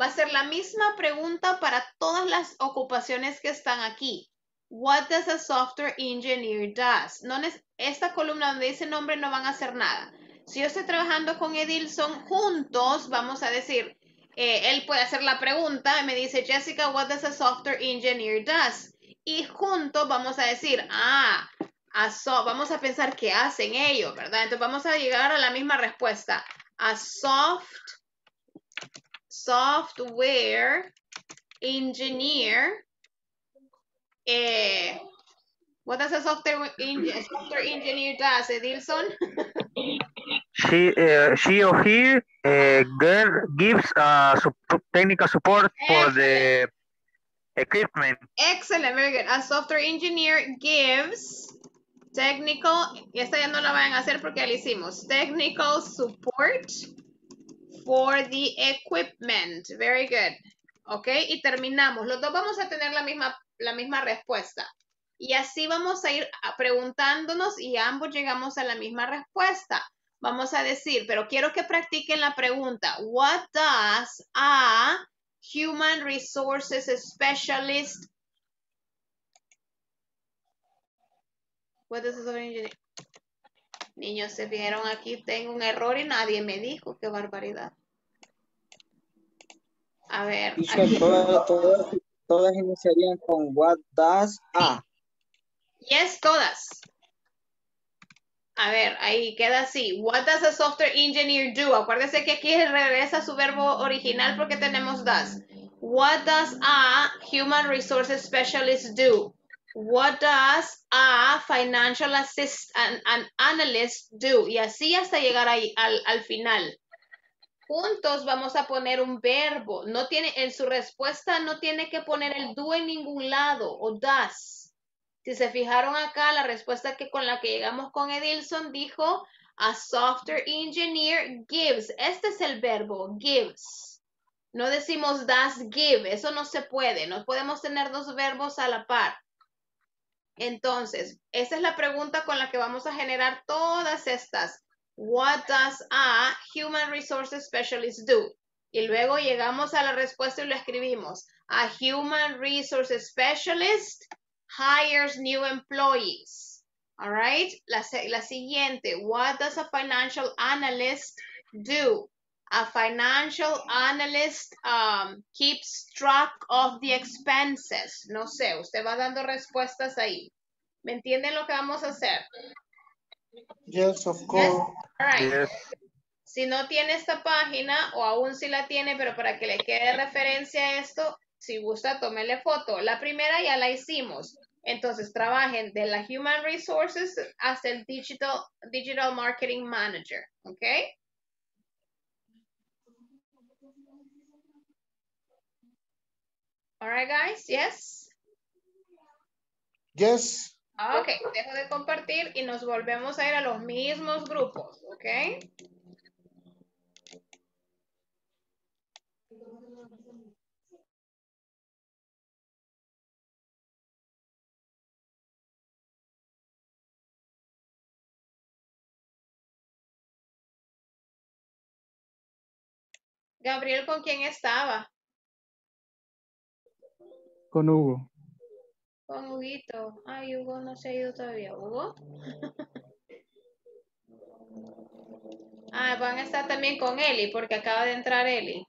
va a ser la misma pregunta para todas las ocupaciones que están aquí. What does a software engineer does? No esta columna donde dice nombre no van a hacer nada. Si yo estoy trabajando con Edilson juntos, vamos a decir, eh, él puede hacer la pregunta y me dice, Jessica, what does a software engineer does? Y juntos vamos a decir, ah, vamos a pensar qué hacen ellos, ¿verdad? Entonces vamos a llegar a la misma respuesta. A soft, software engineer, eh, what does a software, en- a software engineer does, Edilson? She, uh, she or he uh, girl gives uh, technical support for the equipment. Excellent, very good. A software engineer gives technical, esta ya no la van a hacer porque ya la hicimos, technical support for the equipment. Very good. Ok, y terminamos. Los dos vamos a tener la misma, la misma respuesta. Y así vamos a ir preguntándonos y ambos llegamos a la misma respuesta. Vamos a decir, pero quiero que practiquen la pregunta. What does a human resources specialist Engineer- Niños, se vieron aquí, tengo un error y nadie me dijo, qué barbaridad. A ver, Teacher, aquí. todas, todas, todas iniciarían con what does a. Yes, todas. A ver, ahí queda así. What does a software engineer do? Acuérdese que aquí regresa su verbo original porque tenemos does. What does a human resources specialist do? What does a financial assist an, an analyst do? Y así hasta llegar ahí al, al final. Juntos vamos a poner un verbo. No tiene, en su respuesta no tiene que poner el do en ningún lado o does. Si se fijaron acá, la respuesta que con la que llegamos con Edilson dijo A software engineer gives. Este es el verbo, gives. No decimos does give, eso no se puede. No podemos tener dos verbos a la par. Entonces, esa es la pregunta con la que vamos a generar todas estas. What does a human resources specialist do? Y luego llegamos a la respuesta y lo escribimos. A human resources specialist hires new employees. All right. La, la siguiente. What does a financial analyst do? A financial analyst um, keeps track of the expenses. No sé, usted va dando respuestas ahí. ¿Me entienden lo que vamos a hacer? Yes, of Yes? course. All right. Yes. Si no tiene esta página o aún si la tiene, pero para que le quede referencia a esto, si gusta, tómele foto. La primera ya la hicimos. Entonces, trabajen de la Human Resources hasta el Digital, Digital Marketing Manager. ¿Ok? All right, guys. Yes. Yes. Ok, dejo de compartir y nos volvemos a ir a los mismos grupos. ¿Ok? Gabriel, ¿con quién estaba? Con Hugo. Con Huguito. Ay, Hugo no se ha ido todavía. ¿Hugo? ah, van a estar también con Eli, porque acaba de entrar Eli.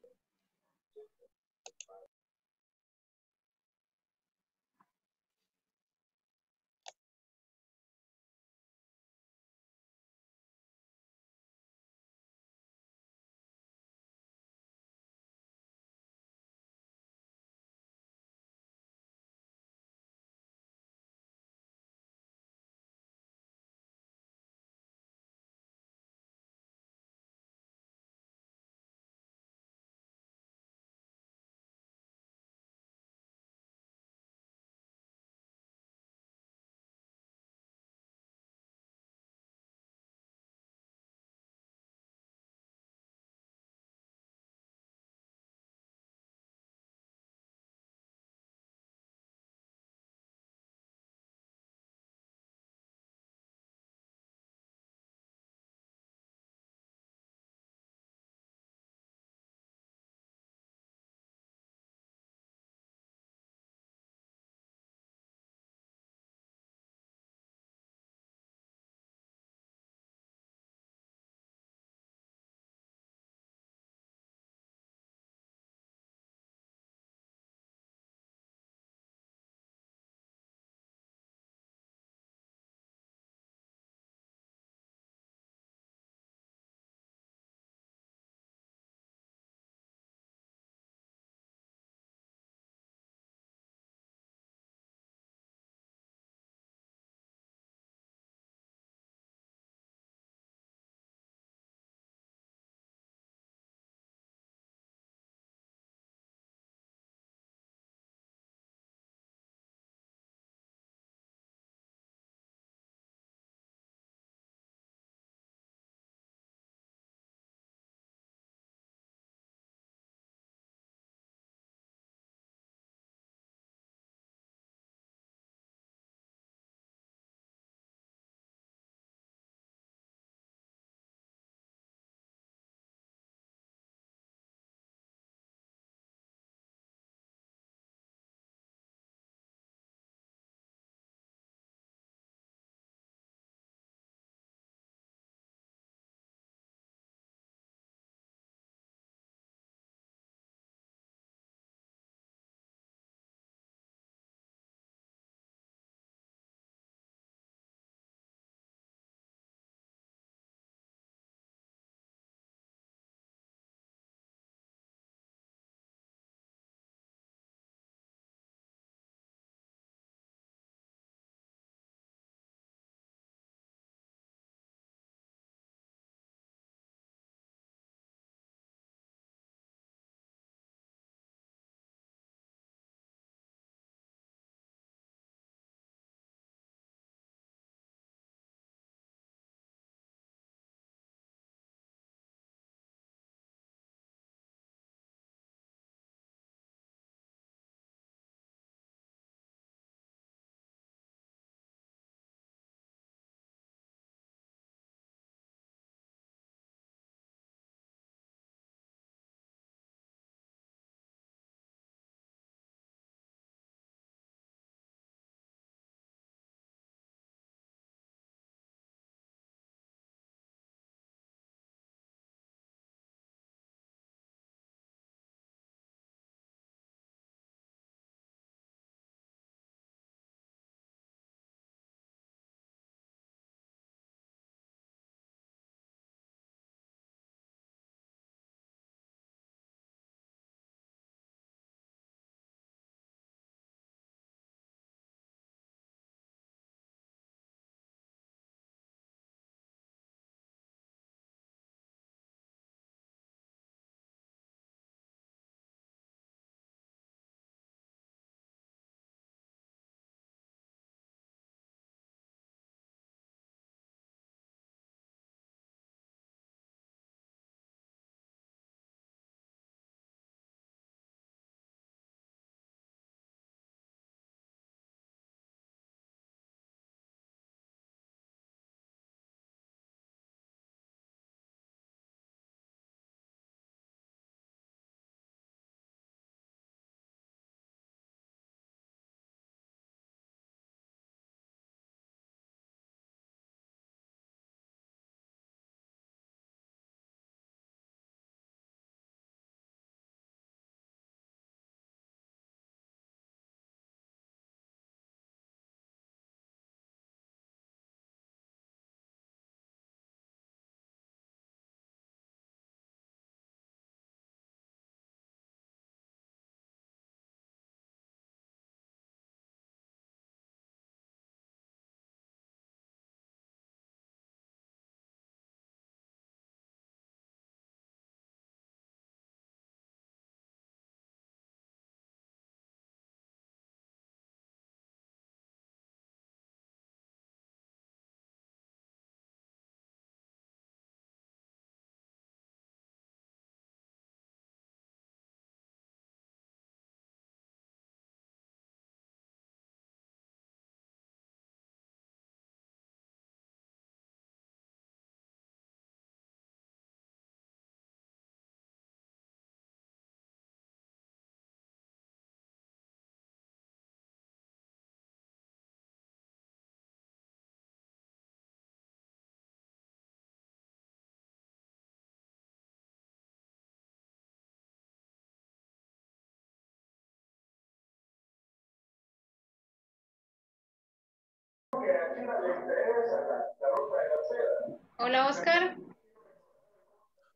Hola, Oscar.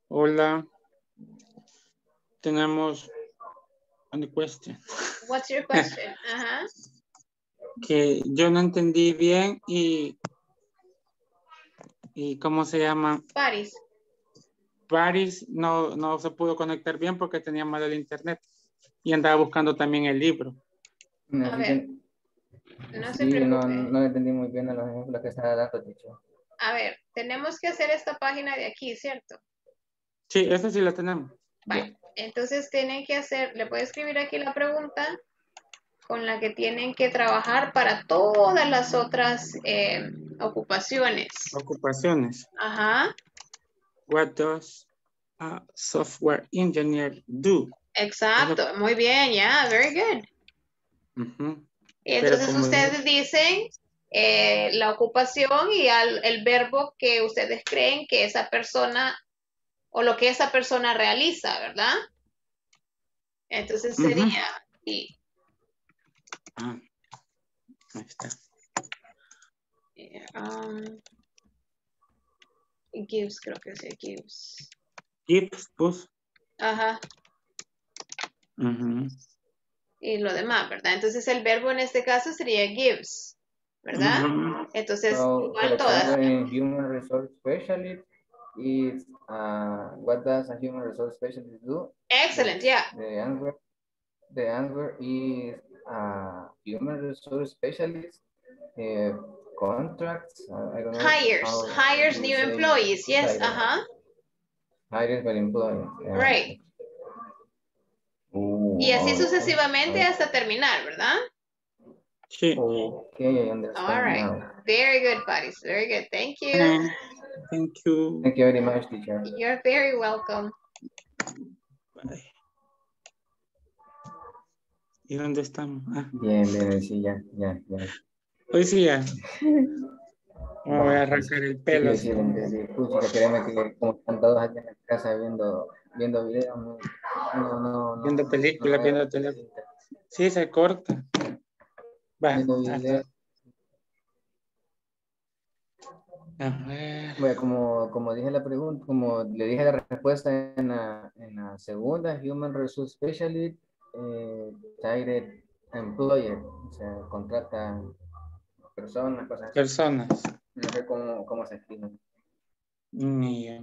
Hola. Tenemos una question. What's your question? Ajá. Que yo no entendí bien y... ¿Y cómo se llama? Paris. Paris no, no se pudo conectar bien porque tenía mal el internet. Y andaba buscando también el libro. A ver, No se sí, no, preocupe. no entendí muy bien los ejemplos que estaba dando, teacher. A ver, tenemos que hacer esta página de aquí, ¿cierto? Sí, esa sí la tenemos. Vale. Entonces tienen que hacer, le puedo escribir aquí la pregunta con la que tienen que trabajar para todas las otras eh, ocupaciones. Ocupaciones. Ajá, What does a software engineer do? exacto. Muy bien, ya, very good. Ujú. Y entonces como ustedes dicen eh, la ocupación y al- el verbo que ustedes creen que esa persona o lo que esa persona realiza, ¿verdad? Entonces sería y Ah, ahí está. eh, um, gives, creo que sí, gives. Gives, pues. Ajá, ujú. Y lo demás, ¿verdad? Entonces el verbo en este caso sería gives, ¿verdad? Entonces, So, igual todas. human resource specialist is uh, what does a human resource specialist do? Excellent, yeah. The answer, the answer is uh, human resource specialist uh, contracts. uh, I don't know Hires, hires new employees, yes, hire. ajá. Hires by employees. yeah. Right. Y así sucesivamente hasta terminar, ¿verdad? Sí. Okay, I understand All right. now. Very good, Paris. Very good. Thank you. Eh, Thank you. Thank you very much, teacher. You're very welcome. Bye. ¿Y dónde estamos? Ah, Bien, bien, sí, ya, ya, ya. hoy sí ya. Me voy a arrancar el pelo. Sí, sí. Pucha, créeme que como están todos aquí en la casa viendo, viendo videos, no, no, no. no Viendo películas, no, viendo teléfono. Sí, se corta. Va, a ver. Bueno, como, como dije la pregunta, como le dije la respuesta en la, en la segunda, Human Resource Specialist, eh, Direct Employer, o sea, contrata personas, cosas. Personas. No sé cómo, cómo se escribe. Ni.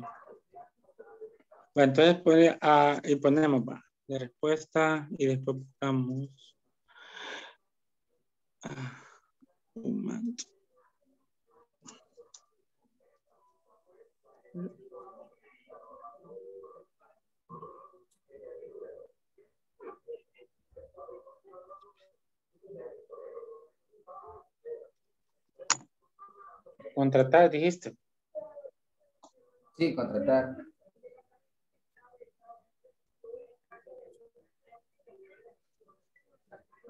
Bueno, entonces ah, y ponemos la respuesta y después buscamos. ah, un momento. Contratar, dijiste. Sí, contratar.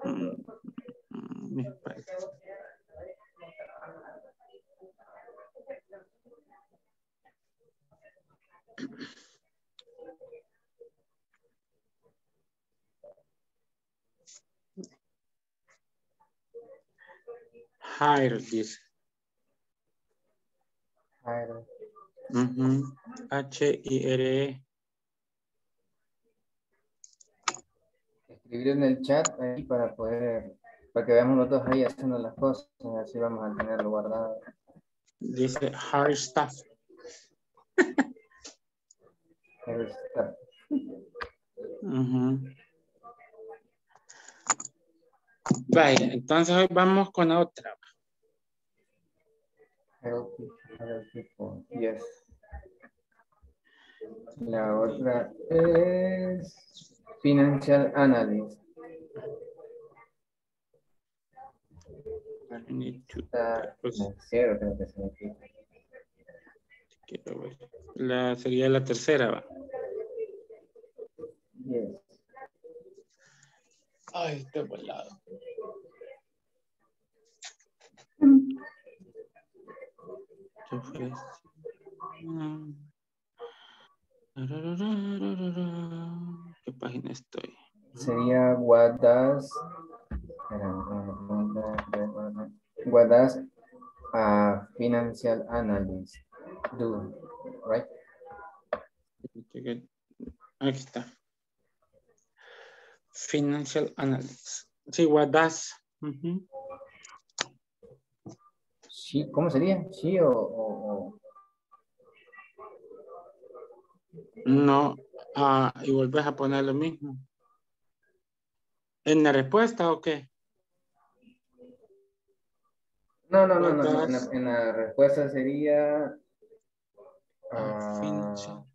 Mm, mm, parece. Hire. Escribir en el chat ahí para poder, para que veamos los dos ahí haciendo las cosas, así vamos a tenerlo guardado. Dice hard stuff. Hire staff. Ujú. Vaya, entonces hoy vamos con la otra. Help other people. Yes. La otra es financial analyst. Pues. La, sería la tercera, va. Yes. Ay, está volado. ¿Qué? Mm. ¿Qué página estoy? Sería what does what does a financial analyst do? Right? Aquí está. Financial analyst. Sí, what does. Ujú. Sí, ¿cómo sería? Sí o, o- o- No, ah, y volvés a poner lo mismo. ¿En la respuesta o qué? No, no, no, no, En, la, does- en la respuesta sería. Financial.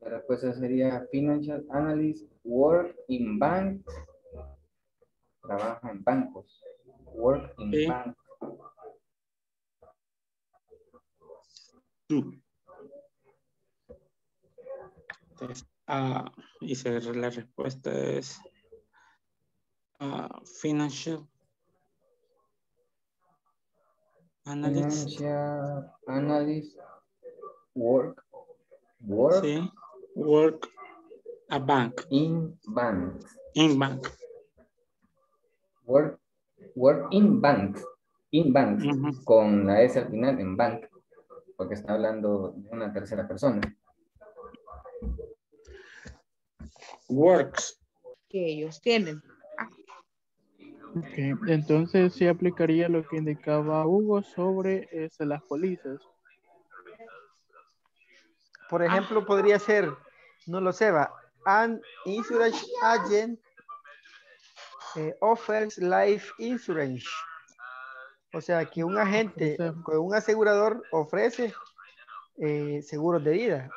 la respuesta sería Financial Analyst Work in Bank. Trabaja en bancos. Work in Sí. bank. Tú. Entonces, ah, y se- la respuesta es ah, financial analyst. Financial Analyst Work. Work Sí. Work a bank. in bank. In bank. Work, work in bank. In bank. Con la S al final en bank. Porque está hablando de una tercera persona. Works. que ellos tienen. Ok, entonces sí aplicaría lo que indicaba Hugo sobre este, las pólizas. Por ejemplo, podría ser, no lo sé, va, an insurance agent eh, offers life insurance. O sea, que un agente con un asegurador ofrece eh, seguros de vida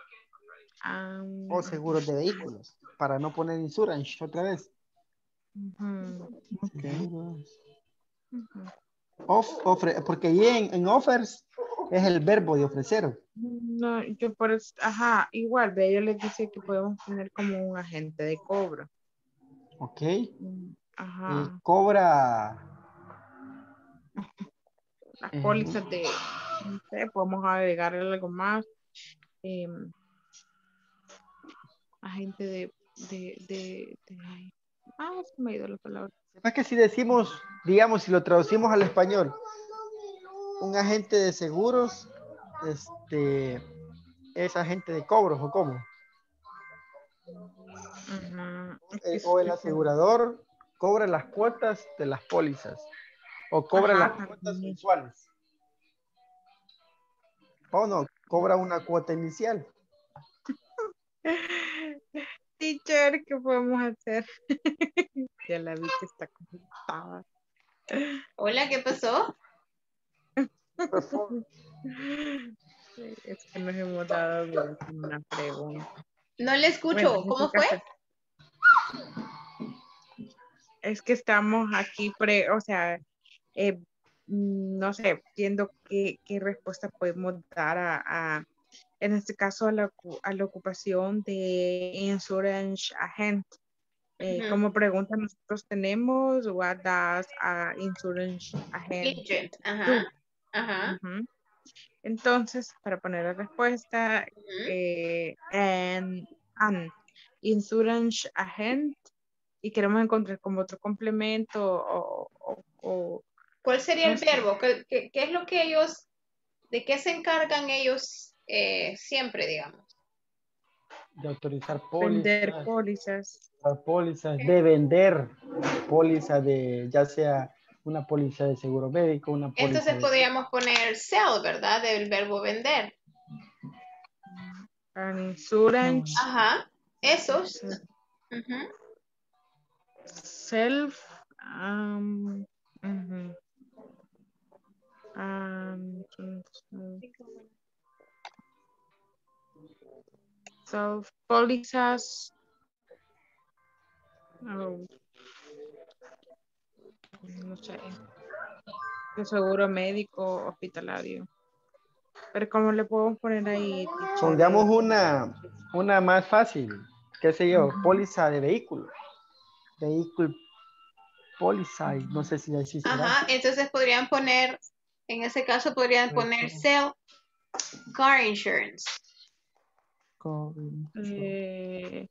Ah, o seguros de vehículos para no poner insurance otra vez. ujú, ujú. Off- ofre- porque ahí en, en offers es el verbo de ofrecer. No, yo por eso, ajá, igual, ve, yo les dice que podemos poner como un agente de cobro. Ok. Mm, Y cobra. las Ujú. pólizas de, no sé, podemos agregarle algo más. em, agente de, de, de, de- ay, ah, se me ha ido la palabra. Es que si decimos, digamos, si lo traducimos al español, un agente de seguros, este, es agente de cobros o cómo. Eh, o el asegurador cobra las cuotas de las pólizas o cobra Ajá, las cuotas mensuales. O no, cobra una cuota inicial. Teacher, ¿qué podemos hacer? ya la vi que está conectada. Hola, ¿qué pasó? Es que nos hemos dado una pregunta. No le escucho. Bueno, en ¿Cómo fue? Es que estamos aquí, pre, o sea, eh, mm, no sé, viendo qué, qué respuesta podemos dar a, a- en este caso, a la, a la ocupación de insurance agent. Eh. Como pregunta nosotros tenemos, what does a insurance agent Agent. Ajá. Entonces, para poner la respuesta, eh, an, an insurance agent, y queremos encontrar como otro complemento o, o- o- ¿Cuál sería no el sé. verbo? ¿Qué, qué- qué es lo que ellos, de qué se encargan ellos eh, siempre, digamos? De autorizar vender pólizas, pólizas. autorizar pólizas, de vender póliza de, ya sea una póliza de seguro médico, una póliza Entonces de... podríamos poner sell, ¿verdad? Del verbo vender. An insurance Ajá. Esos. Ujú. Self um. Um, self pólizas. Oh, no sé. De seguro médico hospitalario. Pero cómo le podemos poner ahí? Pongamos una, una más fácil, qué sé yo, póliza de vehículo. Vehículo póliza, no sé si así será. Ajá. Entonces podrían poner, en ese caso podrían poner sell car insurance. Eh,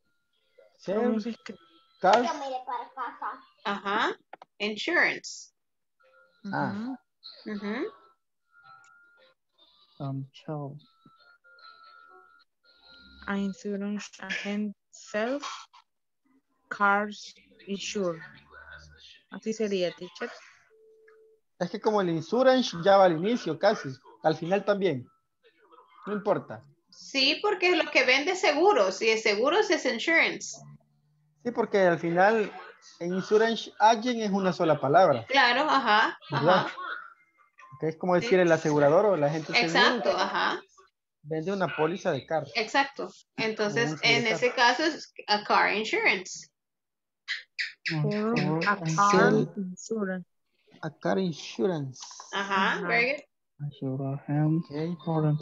Sell ¿cómo se escribe? car, Ajá. Insurance. ah, Ujú. Um, child. A insurance agent sells cars insured. Así sería, teacher. Es que como el insurance ya va al inicio casi, al final también. No importa. Sí, porque es lo que vende seguros y de seguros es insurance. Sí, porque al final en insurance agent es una sola palabra, Claro, ajá, ¿verdad? ajá. Que es como decir el asegurador o la gente seguro Exacto, ajá, vende una póliza de carro. exacto. Entonces, en ese caso es a car insurance. A car Sell insurance. a car insurance. Ajá, Ajá. very good. Asura him. According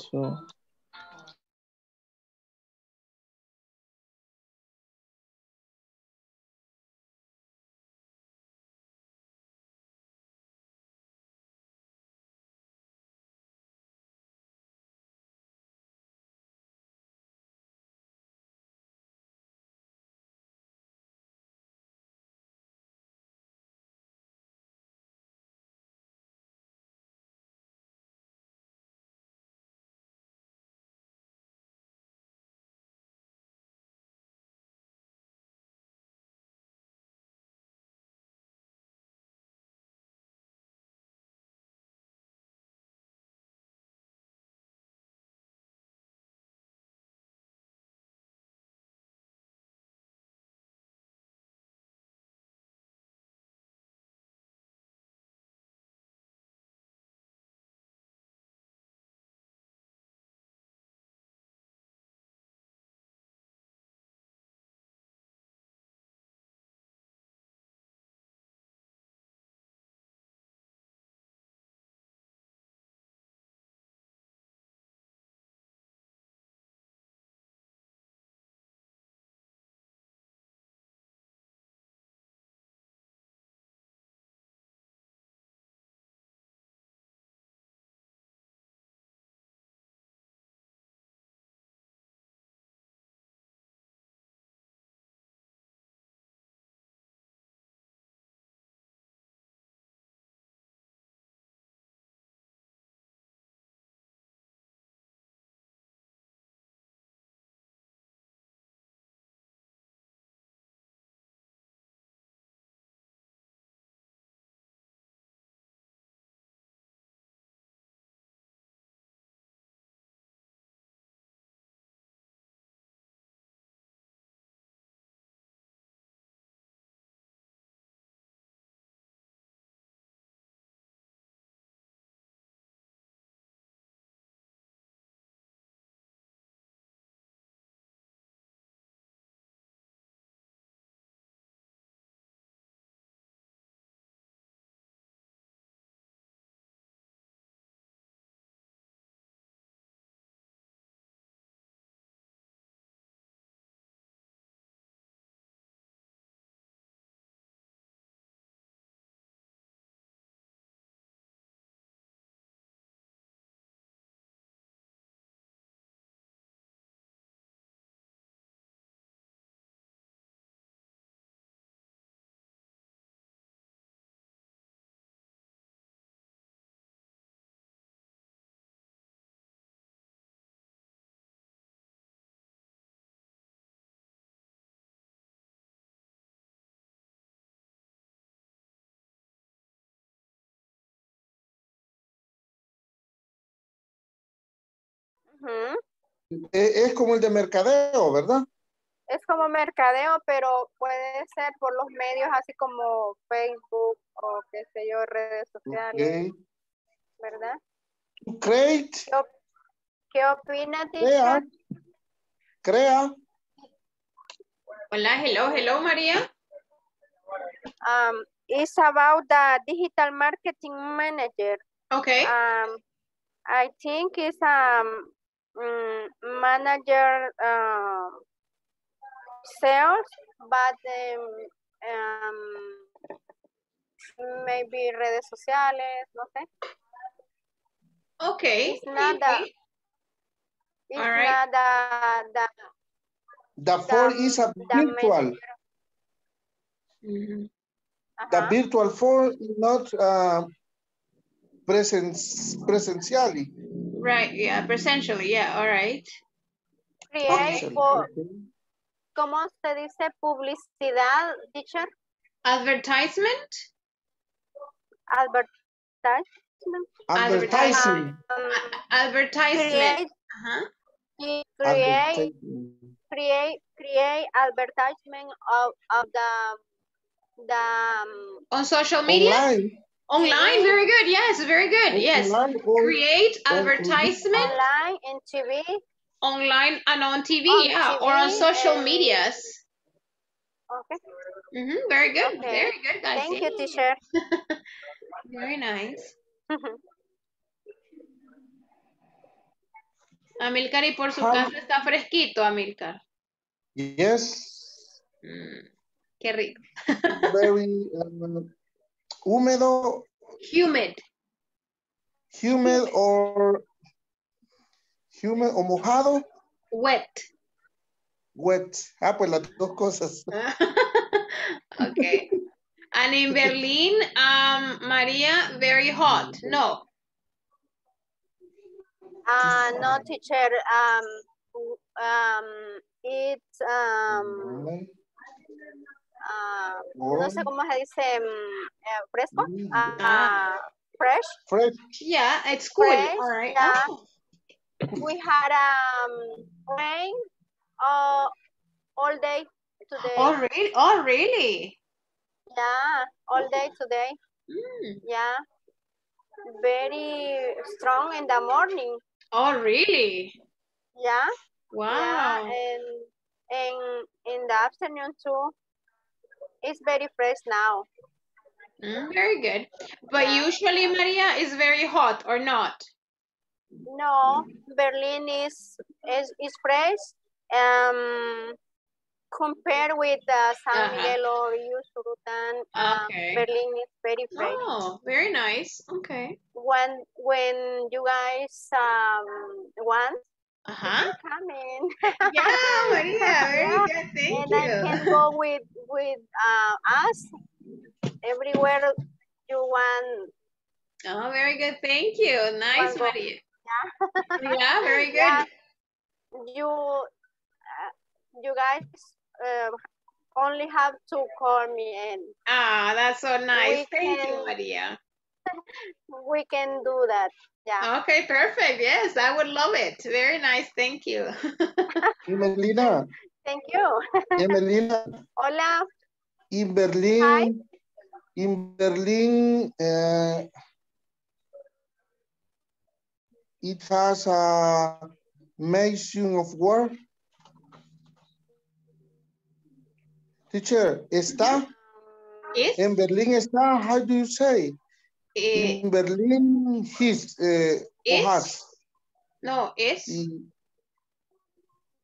Eh, Es como el de mercadeo, ¿verdad? Es como mercadeo, pero puede ser por los medios así como Facebook o qué sé yo, redes sociales, Ok. ¿verdad? To create, ¿Qué, op- qué opina, crea, crea, Hola, hello, hello, María. Um, it's about the digital marketing manager. Okay. Um, I think it's um mm, manager um, sales, but um, um, maybe redes sociales, no sé. Okay. It's not the, it's All right. not the, the, the phone is a the virtual. Mhm. The virtual phone is not uh, presen, presencially. Right, yeah, presentially, yeah, all right. Create por, ¿cómo se dice publicidad, teacher? Advertisement? Advertisement. Advertising. Advertisement. Create, Ajá. y create, create, create advertisement of, of the, the, um, On social media? Online. Online, very good, yes, very good, yes. Online Create or- advertisement online and TV. online and on TV, On yeah, or on social and- medias. Okay. hmm very good, Okay. very good, guys. Thank you, yeah. teacher. Very nice. Amilcar, y por su How- casa está fresquito, Amilcar. Yes. Mm, qué rico. Very uh, húmedo, Humid. humid or humid o mojado, Wet. wet. Ah, pues las dos cosas. okay. And in Berlin, um, Maria, very hot. No. Uh, no, teacher. Um, um, it's um, ah, no sé cómo se dice, eh, fresco, Ah, fresh. Fresh. Yeah, it's cool. Fresh, All right. yeah. Oh. We had um rain uh, all day today. Oh, really? Oh, really? Yeah, all day today. Mm. Yeah, very strong in the morning. Oh, really? Yeah. Wow. Yeah, and and in the afternoon too. It's very fresh now. Mm, very good. But Yeah. usually, Maria, is very hot or not? No, Berlin is is is fresh. Um, compared with uh, San Uh-huh. Miguel or Usurutan, um, Okay. Berlin is very fresh. Oh, very nice. Okay. When when you guys um want, Uh-huh. in. Yeah, Maria, very Yeah, good. Thank and I you. can go with with uh, us everywhere you want. Oh, very good. Thank you. Nice, Cuando- Maria. Yeah. Yeah, very good. Yeah. You uh, you guys uh, only have to call me and Ah, that's so nice. Thank you, Maria. we can do that. Yeah. Okay, perfect. Yes, I would love it. Very nice. Thank you. Emelina, Thank you. Emelina, Hola. in Berlin, Hi. in Berlin, uh, it has a mission of war. Teacher, está Is? en Berlín está, how do you say? Eh, In Berlin, his, uh, Is? or has. no, es.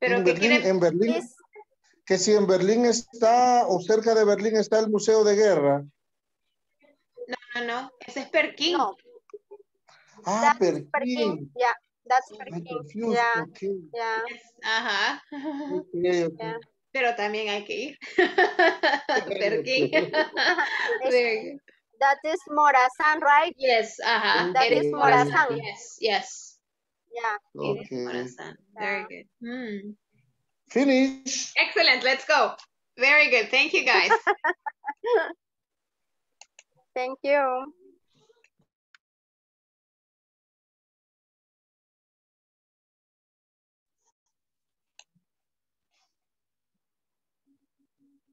Pero en ¿qué Berlín, quiere? en Berlín, Is- que si en Berlín está, o cerca de Berlín está el Museo de Guerra. No, no, no. Ese es Perkin. No, Ah, that's Perkin. Perkin. Yeah, that's Perkin. confused, Yeah, okay. yeah, Ajá. Okay, okay. yeah. Pero también hay que ir. Perkin. Very good. That is Morazán, right? Yes, ajá. That It is is Morazán. Yes, yes. Yeah. It is Okay. Morazán. Very good. Hmm. Finish. Excellent. Let's go. Very good. Thank you, guys. Thank you.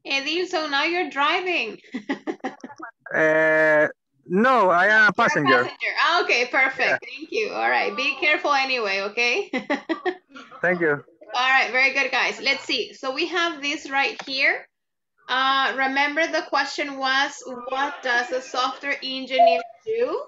Edil, so now you're driving. Uh, no, I am a passenger. Passenger. Ah, okay, perfect. Thank you. All right. Be careful anyway, okay? Thank you. All right, very good, guys. Let's see. So we have this right here. Uh, remember the question was, what does a software engineer do?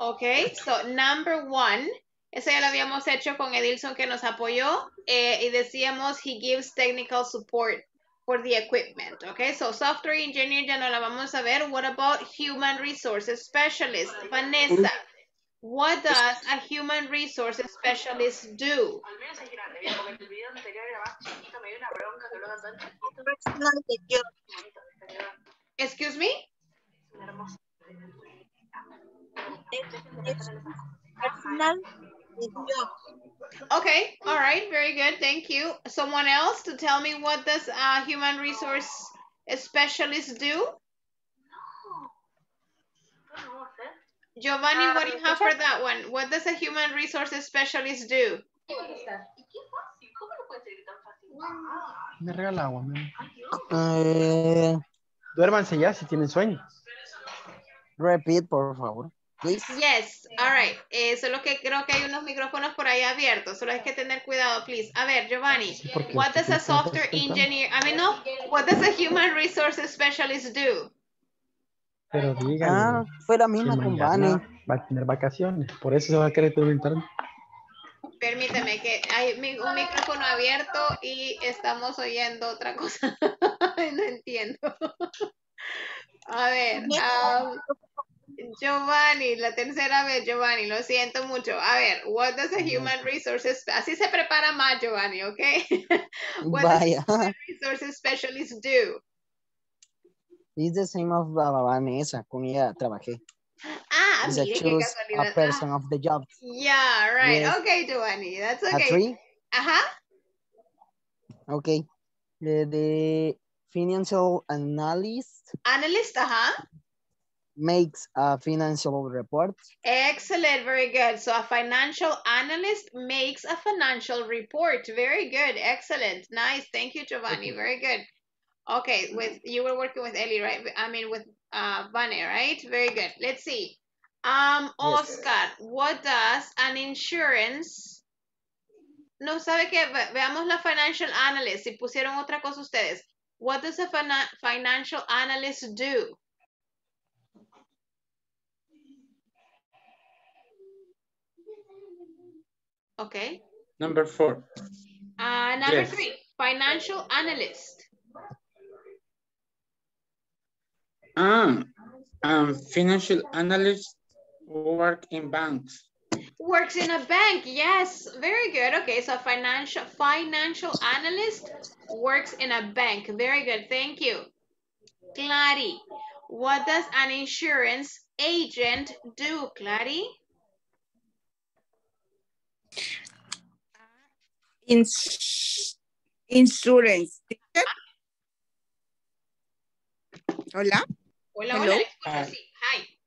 Okay, so number one, eso ya lo habíamos hecho con Edilson que nos apoyó eh, y decíamos he gives technical support for the equipment. Okay, so software engineer ya no la vamos a ver. What about human resources specialist? Vanessa, what does a human resources specialist do? Excuse me? personal. Okay, all right, very good, thank you. Someone else to tell me what does a human resource specialist do? Giovanni, what do you have for that one? What does a human resources specialist do? Me regala agua. men. Eh, Duérmanse ya si tienen sueño. repeat, por favor. Please. Yes, all right. Eh, solo que creo que hay unos micrófonos por ahí abiertos. Solo hay que tener cuidado, please. A ver, Giovanni, what does a software engineer, I mean, no, what does a human resources specialist do? Pero díganle. Ah, fue la misma con. Va a tener vacaciones. Por eso se va a querer preguntar. Permíteme que hay un micrófono abierto y estamos oyendo otra cosa. no entiendo. A ver, um, Giovanni, la tercera vez, Giovanni, lo siento mucho. A ver, what does a human resources, así se prepara más, Giovanni, ¿ok? what does a Vaya. human resources specialist do? It's the same of uh, Vanessa. Con ella trabajé. Ah, mire qué casualidad. a person of the job. Yeah, right. Yes. Okay, Giovanni, that's A okay. three. Ajá. Okay. The, the financial analyst Analyst, ajá. Makes a financial report. Excellent, very good. So a financial analyst makes a financial report. Very good, excellent, nice. Thank you, Giovanni. Very good. Okay, with you were working with Ellie, right? I mean with uh Bunny, right? Very good. Let's see. Um, Oscar, what does an insurance? No sabe que ve- veamos la financial analyst. Si pusieron otra cosa ustedes. What does a fina- financial analyst do? Okay. Number four. Uh, number Yes. three, financial analyst. Ah, um, financial analyst work in banks. Works in a bank. Yes, very good. Okay, so financial financial analyst works in a bank. Very good. Thank you. Clary, what does an insurance agent do, Clary? Ins- insurance. Hola. Hola, Hello. hola. escucho, sí. Hi.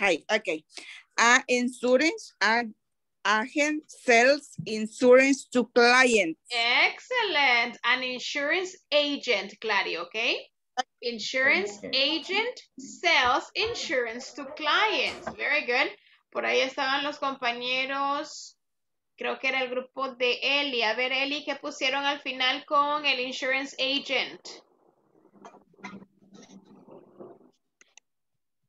Hi, okay. A insurance a- agent sells insurance to clients. Excellent. An insurance agent, Clary, okay? Insurance agent sells insurance to clients. Very good. Por ahí estaban los compañeros, creo que era el grupo de Eli. A ver, Eli, ¿qué pusieron al final con el insurance agent?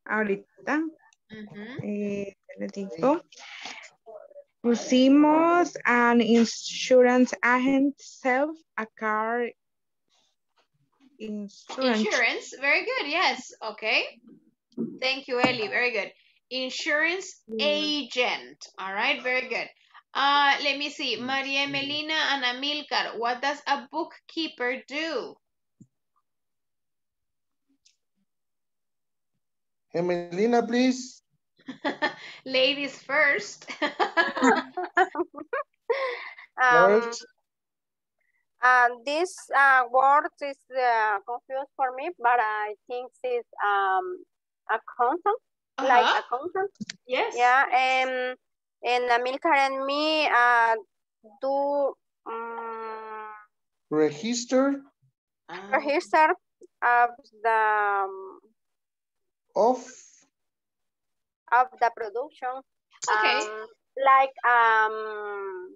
Ahorita, Ujú. eh, les digo. Pusimos an insurance agent self a car insurance. Insurance, very good, yes, okay. Thank you, Eli, very good. Insurance agent, all right, very good. Uh, let me see, Maria Melina and Amilcar, what does a bookkeeper do? Emelina, please. Ladies first. Um, First. uh, this uh, word is uh, confused for me, but I think it's um, accountant, like Uh-huh. accountant. Yes. Yeah, and and Amilcar and me uh, do um, Register register of the um, of of the production. Okay. Um, like um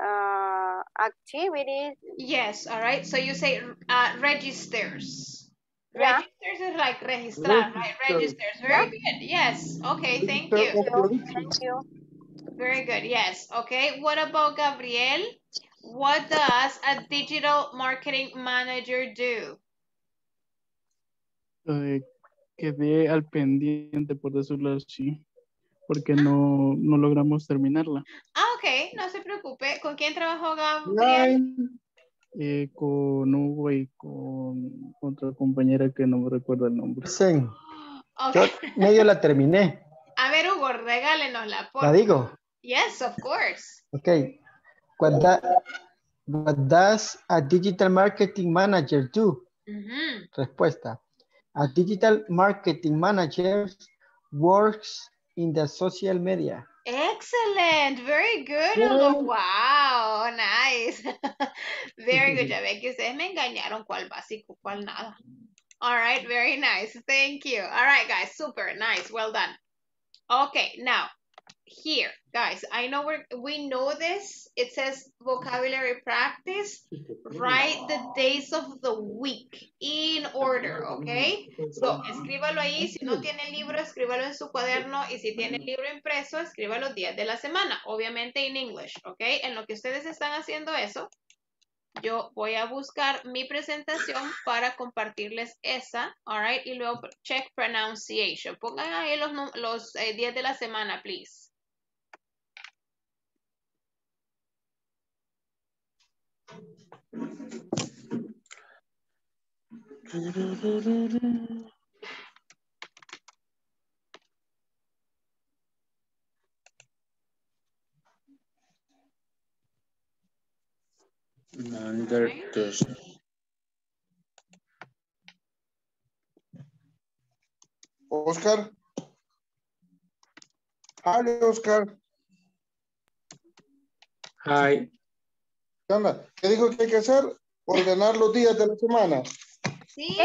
uh activities. Yes, all right. So you say uh, registers. Yeah. Registers is like registrar, right? Register. Registers. Very good. Yes. Okay, thank you. Thank you. Very good. Yes. Okay. What about Gabriel? What does a digital marketing manager do? Eh, quedé al pendiente, por decirlo así, porque no, no logramos terminarla. Ah, ok. No se preocupe. ¿Con quién trabajó Gabriel? Nine. Eh, con Hugo y con otra compañera que no me recuerdo el nombre. Dicen, Ok. yo medio la terminé. A ver, Hugo, regálenosla. por ¿La digo? Yes, of course. Okay. What, that, what does a digital marketing manager do? Respuesta. A digital marketing manager works in the social media. Excellent. Very good, Hugo. Wow, nice. very good. Ya ve que ustedes me engañaron cuál básico, cuál nada. All right, very nice. Thank you. All right, guys, super nice. Well done. Okay, now here, guys, I know we we know this. It says vocabulary practice. Write the days of the week in order, okay? So, escríbalo ahí. Si no tiene libro, escríbalo en su cuaderno. Y si tiene libro impreso, escriba los días de la semana. Obviamente en English, okay? En lo que ustedes están haciendo eso, yo voy a buscar mi presentación para compartirles esa, alright, y luego check pronunciation. Pongan ahí los, los eh, días de la semana, please. Tuesday. Oscar. Hi, Oscar. Hi. ¿Qué onda? ¿Qué dijo que hay que hacer? Ordenar los días de la semana. Sí.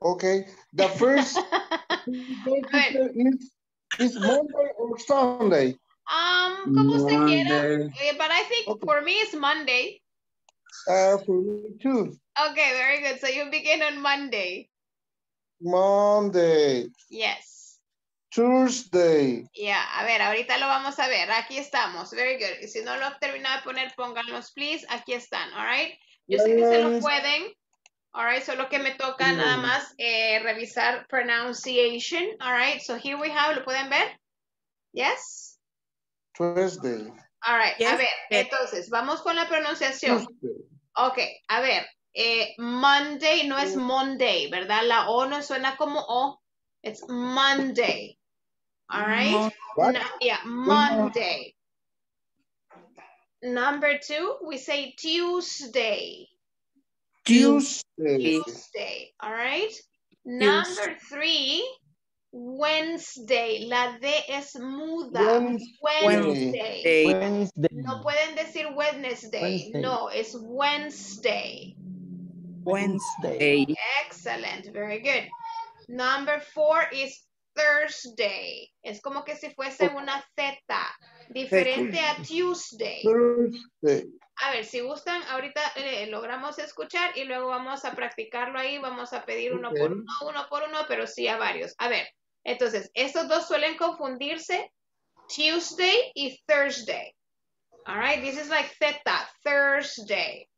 Okay. The first is, is Monday or Sunday? Um, como usted quiera. Eh, But I think for me it's Monday. Uh, for me too. Okay, very good. So you begin on Monday. Monday. Yes. Tuesday. Ya, a ver, ahorita lo vamos a ver. Aquí estamos. Very good. Y si no lo han terminado de poner, pónganlos, please. Aquí están, all right? Yo sé que se lo pueden. All right, solo que me toca nada más eh, revisar pronunciation. All right, so here we have, ¿lo pueden ver? Yes? Tuesday. All right, a ver, entonces, vamos con la pronunciación. Tuesday. Ok, a ver, eh, Monday no es Monday, ¿verdad? La O no suena como O, it's Monday. All right? What? No, yeah, Monday. Number two, we say Tuesday. Tuesday. Tuesday, all right? Number three, Wednesday. La D es muda. Wednesday. Wednesday. Wednesday. No pueden decir Wednesday. Wednesday. No, it's Wednesday. Wednesday. Excellent, very good. Number four is Thursday. Es como que si fuese una Z, diferente a Tuesday. Thursday. A ver, si gustan, ahorita eh, logramos escuchar y luego vamos a practicarlo ahí. Vamos a pedir uno por uno, uno por uno, pero sí a varios. A ver, entonces, estos dos suelen confundirse, Tuesday y Thursday. All right, this is like theta, Thursday.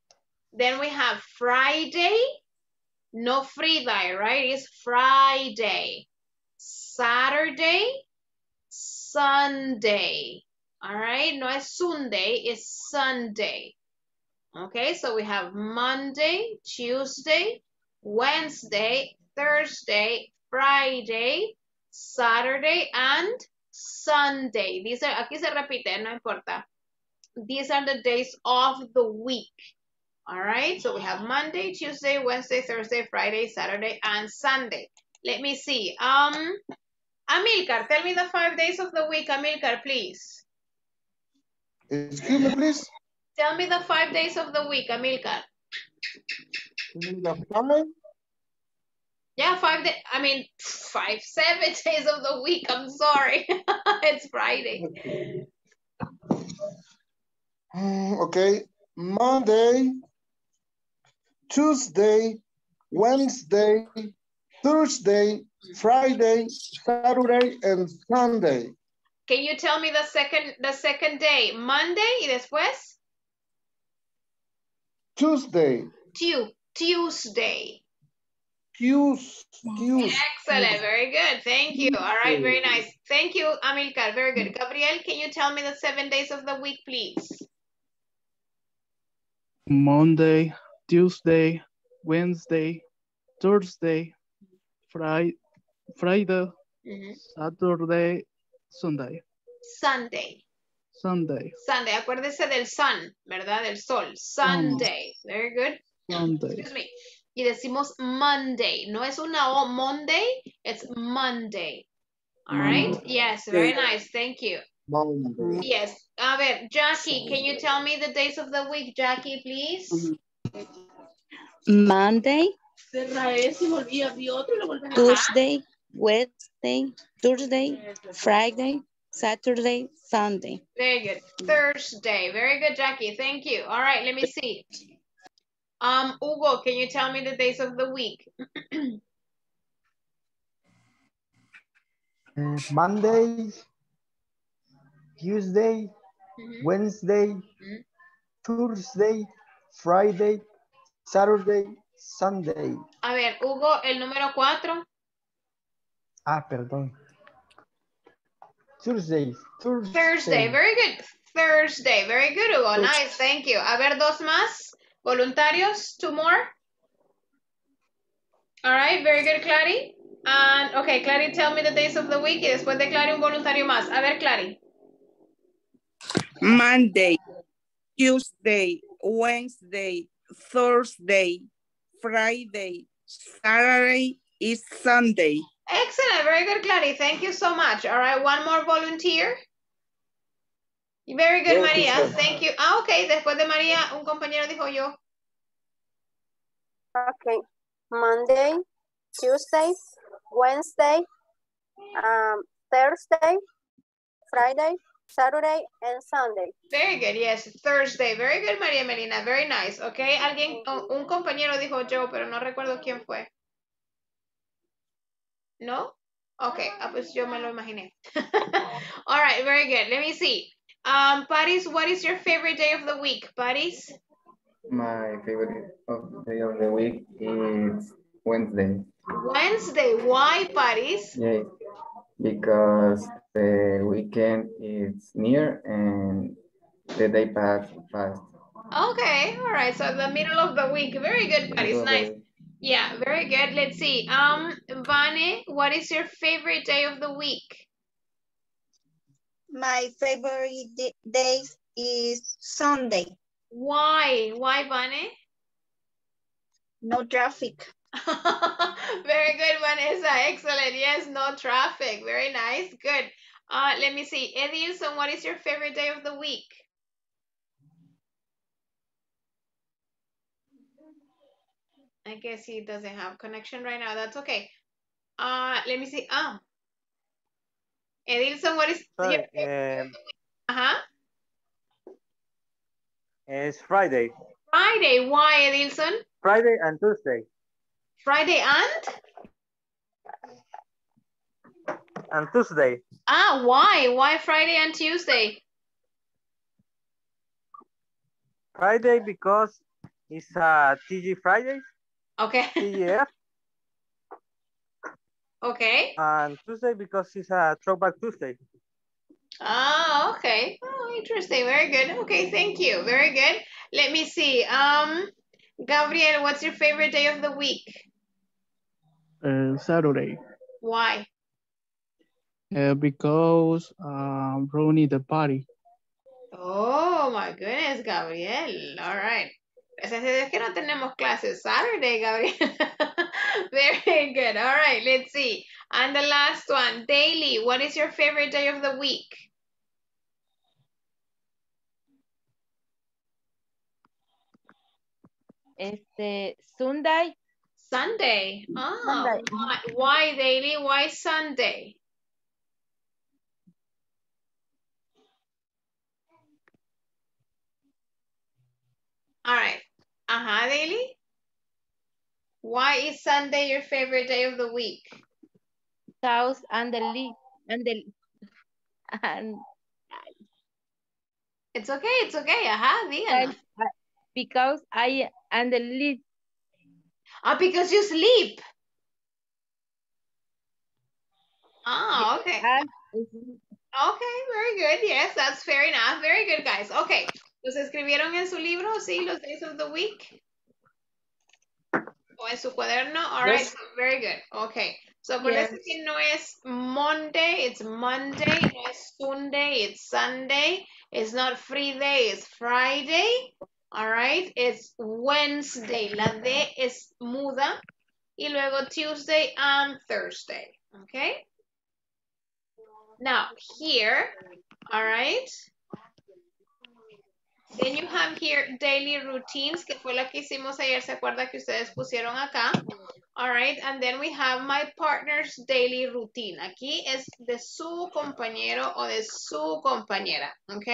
Then we have Friday, no Friday, right? It's Friday. Saturday, Sunday. All right, no es Sunday, it's Sunday. Okay, so we have Monday, Tuesday, Wednesday, Thursday, Friday, Saturday, and Sunday. These are, aquí se repite, no importa. These are the days of the week. All right, so we have Monday, Tuesday, Wednesday, Thursday, Friday, Saturday, and Sunday. Let me see. Um, Amilcar, tell me the five days of the week, Amilcar, please. Excuse me, please. Tell me the five days of the week, Amilcar. The five? Yeah, five days. I mean, five, seven days of the week. I'm sorry. it's Friday. Mm, Okay. Monday, Tuesday, Wednesday, Thursday, Friday, Saturday, and Sunday. Can you tell me the second the second day? Monday y después Tuesday, Tu Tuesday. Tues, Tues. Excellent. Very good. Thank you. All right. Very nice. Thank you, Amilcar. Very good. Gabriel, can you tell me the seven days of the week, please? Monday, Tuesday, Wednesday, Thursday, Friday, Friday, Ujú. Saturday, Sunday. Sunday. Sunday. Sunday. Acuérdese del sun, ¿verdad? Del sol. Sunday. Very good. Sunday. Excuse me. Y decimos Monday. No es una O, Monday. It's Monday. All right. Monday. Yes. Very nice. Thank you. Monday. Yes. A ver, Jackie, can you tell me the days of the week, Jackie, please? Monday, Tuesday, Wednesday, Thursday, Friday, Saturday, Sunday. Very good. Thursday. Very good, Jackie. Thank you. All right, let me see. Um, Hugo, can you tell me the days of the week? Eh, Monday, Tuesday, Mhm. Wednesday, Mhm. Thursday, Friday, Saturday, Sunday. A ver, Hugo, el número cuatro. Ah, perdón. Tuesday, Thursday. Thursday. Very good. Thursday. Very good, Hugo. Nice. Thank you. A ver, dos más. Voluntarios. Two more. All right. Very good, Clary. And, okay, Clary, tell me the days of the week. Y después de Clary, un voluntario más. A ver, Clary. Monday, Tuesday, Wednesday, Thursday, Friday, Saturday, is Sunday. Excellent. Very good, Clary. Thank you so much. All right. One more volunteer. Very good, Yo, María. Thank you. Ah, ok. Después de María, un compañero dijo yo. Okay. Monday, Tuesday, Wednesday, um, Thursday, Friday, Saturday, and Sunday. Very good, yes. Thursday. Very good, María Melina. Very nice. Ok. Alguien, un un compañero dijo yo, pero no recuerdo quién fue. ¿No? Ok. Ah, pues yo me lo imaginé. All right. Very good. Let me see. Um, Paris, what is your favorite day of the week? buddies? My favorite of day of the week is Wednesday. Wednesday. Why, buddies? Yeah, because the weekend is near and the day pass fast. Okay. All right. So the middle of the week. Very good, Paris. Middle of the Nice. Yeah, very good. Let's see. Um, Vane, what is your favorite day of the week? My favorite day is Sunday. Why? Why, Vane? No traffic. Very good, Vanessa. Excellent. Yes, no traffic. Very nice. Good. Uh, let me see. Edilson, what is your favorite day of the week? I guess he doesn't have connection right now. That's okay. Uh, let me see. Ah. Edilson, what is your Sorry, um, uh-huh. it's Friday. Friday. Why, Edilson? Friday and Tuesday. Friday and? And Tuesday. Ah, why? Why Friday and Tuesday? Friday because it's a TG Friday, Okay. TGF. Okay. And Tuesday because it's a Throwback Tuesday. Ah, okay. Oh, interesting. Very good. Okay, thank you. Very good. Let me see. Um, Gabriel, what's your favorite day of the week? Uh, Saturday. Why? Uh, because uh, Ronnie the party. Oh my goodness, Gabriel. All right. Gracias a Dios que no tenemos clases Saturday, Gabriel. Very good. All right, let's see. And the last one, daily. What is your favorite day of the week? Este, Sunday, Sunday. Ah, Sunday. why, why daily? Why Sunday? All right. Uh-huh, daily. Why is Sunday your favorite day of the week? South and the leaf and the and It's okay, it's okay. Ajá, díganos. because I and the leaf Ah, because you sleep. Ah, okay. Okay, very good. Yes, that's fair enough. Very good, guys. Okay. ¿Los escribieron en su libro? Sí, los days of the week. O en su cuaderno? All right, very good. Okay. So, por eso que no es Monday, it's Monday, no es Sunday, it's Sunday, it's not Friday, it's Friday, all right, it's Wednesday, la D es muda, y luego Tuesday and Thursday, okay? Now, here, all right, then you have here daily routines, que fue la que hicimos ayer, ¿se acuerda que ustedes pusieron acá? All right, and then we have my partner's daily routine. Aquí es de su compañero o de su compañera, ¿ok?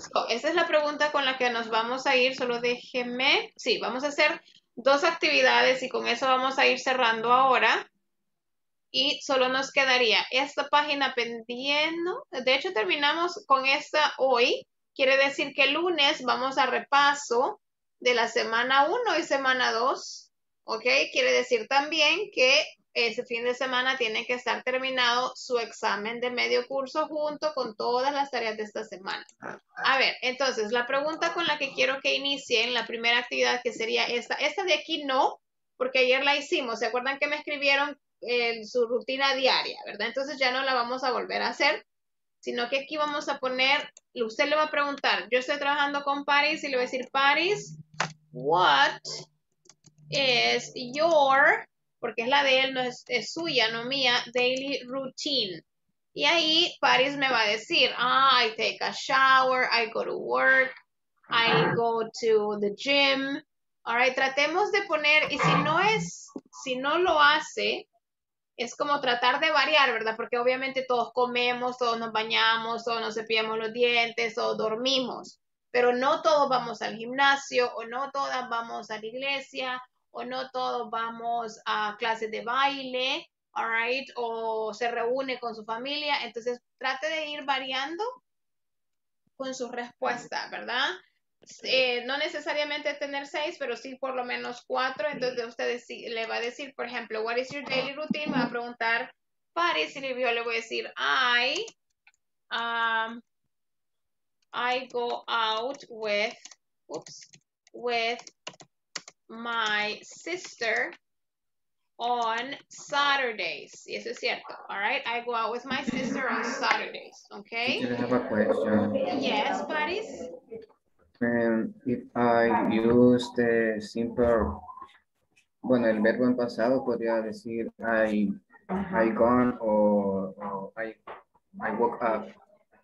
So, esa es la pregunta con la que nos vamos a ir. Solo déjeme, sí, vamos a hacer dos actividades y con eso vamos a ir cerrando ahora. Y solo nos quedaría esta página pendiendo. De hecho, terminamos con esta hoy. Quiere decir que el lunes vamos a repaso de la semana 1 y semana 2. ¿Ok? Quiere decir también que ese fin de semana tiene que estar terminado su examen de medio curso junto con todas las tareas de esta semana. A ver, entonces, la pregunta con la que quiero que inicien la primera actividad que sería esta. Esta de aquí no, porque ayer la hicimos. ¿Se acuerdan que me escribieron eh, su rutina diaria, verdad? Entonces ya no la vamos a volver a hacer, sino que aquí vamos a poner, usted le va a preguntar, yo estoy trabajando con Paris y le voy a decir, Paris, what is your, porque es la de él, no es, es suya, no mía, daily routine. Y ahí Paris me va a decir, ah, I take a shower, I go to work, I go to the gym. All right, tratemos de poner, y si no es, si no lo hace, es como tratar de variar, ¿verdad? Porque obviamente todos comemos, todos nos bañamos, todos nos cepillamos los dientes, todos dormimos, pero no todos vamos al gimnasio o no todas vamos a la iglesia o no todos vamos a clases de baile, all right, o se reúne con su familia, entonces trate de ir variando con su respuesta, ¿verdad? Eh, no necesariamente tener seis, pero sí por lo menos cuatro. Entonces usted le va a decir, por ejemplo, what is your daily routine? Me va a preguntar, Paris, y yo le voy a decir, I, um, I go out with, oops, with my sister on Saturdays. Y eso es cierto. All right. I go out with my sister on Saturdays. Okay. I have a question. Yes, Paris. Um, if I use the simple, bueno, el verbo en pasado podría decir I, I gone o, o I, I woke up.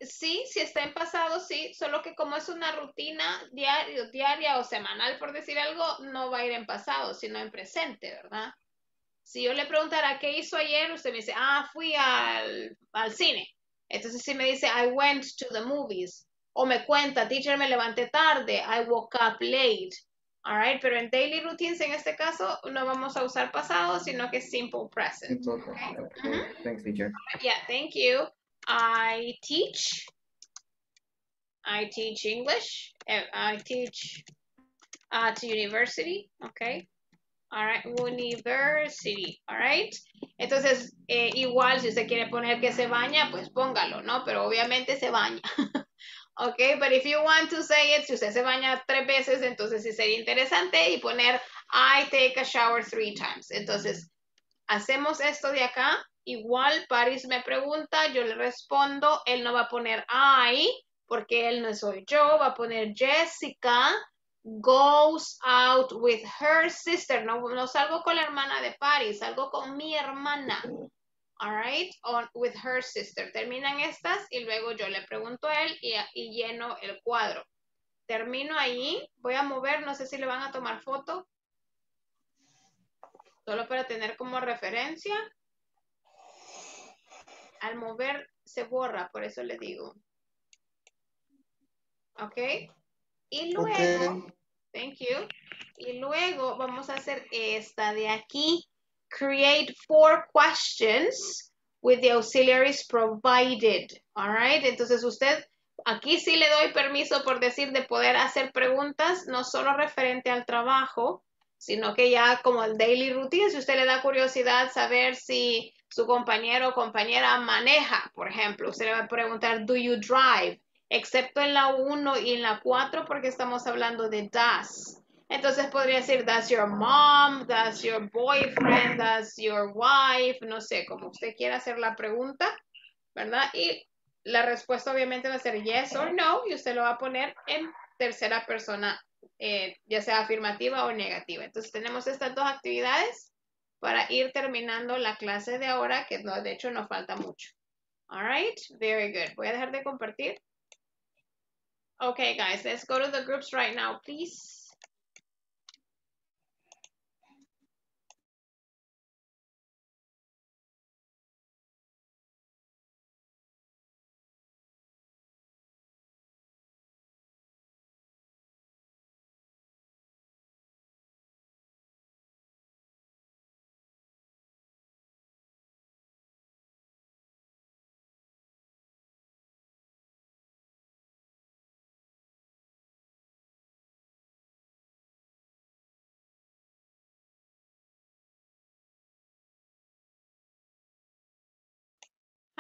Sí, si está en pasado, sí, solo que como es una rutina diaria, diaria o semanal, por decir algo, no va a ir en pasado, sino en presente, ¿verdad? Si yo le preguntara qué hizo ayer, usted me dice, ah, fui al, al cine. Entonces si me dice, I went to the movies. O me cuenta, teacher, me levanté tarde, I woke up late. All right, pero en daily routines en este caso no vamos a usar pasado, sino que simple present. Simple. Okay. Thanks, teacher. Yeah, thank you. I teach. I teach English. Eh, I teach uh, to university. Okay. All right. University. All right. Entonces, eh, igual si usted quiere poner que se baña, pues póngalo, ¿no? Pero obviamente se baña. ok, but if you want to say it, si usted se baña tres veces, entonces sí sería interesante y poner I take a shower three times. Entonces, hacemos esto de acá. Igual Paris me pregunta, yo le respondo, él no va a poner I, porque él no soy yo, va a poner Jessica goes out with her sister. No, no salgo con la hermana de Paris, salgo con mi hermana. All right, on, with her sister. Terminan estas y luego yo le pregunto a él y, y lleno el cuadro. Termino ahí, voy a mover, no sé si le van a tomar foto. Solo para tener como referencia. Al mover se borra, por eso le digo. ¿Ok? Y luego, thank you. Y luego vamos a hacer esta de aquí. Create four questions with the auxiliaries provided. All right. Entonces usted, aquí sí le doy permiso por decir de poder hacer preguntas, no solo referente al trabajo, sino que ya como el daily routine, si usted le da curiosidad saber si su compañero o compañera maneja, por ejemplo, usted le va a preguntar, do you drive? Excepto en la 1 y en la 4 porque estamos hablando de does. Entonces podría decir, that's your mom, that's your boyfriend, that's your wife, no sé, como usted quiera hacer la pregunta, ¿verdad? Y la respuesta obviamente va a ser yes or no y usted lo va a poner en tercera persona, eh, ya sea afirmativa o negativa. Entonces tenemos estas dos actividades para ir terminando la clase de ahora, que no, de hecho no falta mucho. All right, very good. Voy a dejar de compartir. Okay, guys, let's go to the groups right now, please.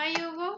Hi, Hugo.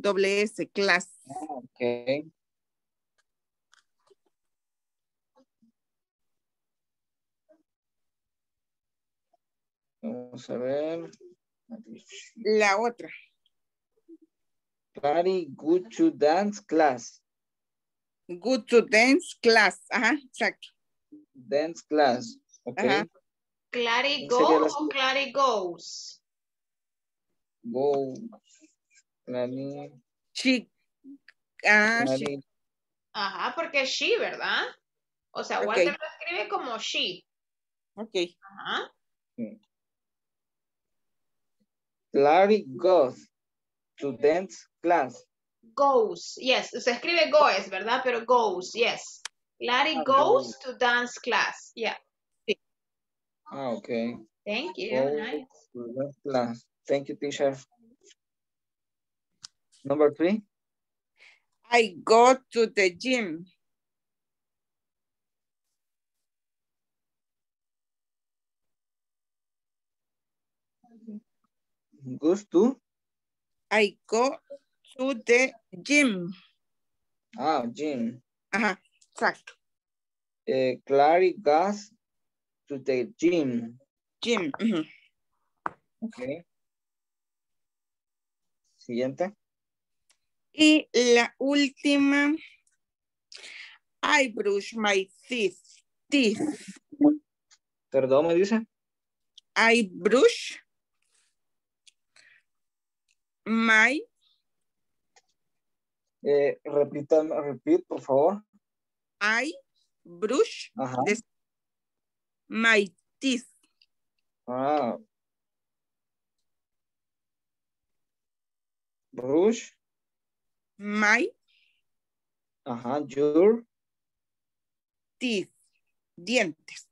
Doble S, class. Okay. Vamos a ver. La otra. Clary, good to dance class. Good to dance class. Ajá, exacto. Dance class. Okay. Ajá. Clary ¿Cuál sería go o Clary goes. Go. Clary. She. Ah, she. Clary. Ajá, porque she, ¿verdad? O sea. Walter lo escribe como she. Ok. Ajá. Clary goes to dance class. Goes, yes. Se escribe goes, ¿verdad? Pero goes, yes. Clary Ah, goes goes. to dance class. Yeah. Ah, okay. Thank you. Go Nice. to dance class. Thank you, teacher. Number three. I go to the gym. Goes to. I go to the gym. Ah, gym. Ajá, exacto. Eh, Clary goes to the gym. Gym. Okay. Siguiente. Y la última. I brush my teeth. Teeth. Perdón, me dice. I brush my Eh, repítame, repeat, por favor. I brush Ajá. my teeth. Ah. Brush. My Ajá. Your. teeth. Dientes.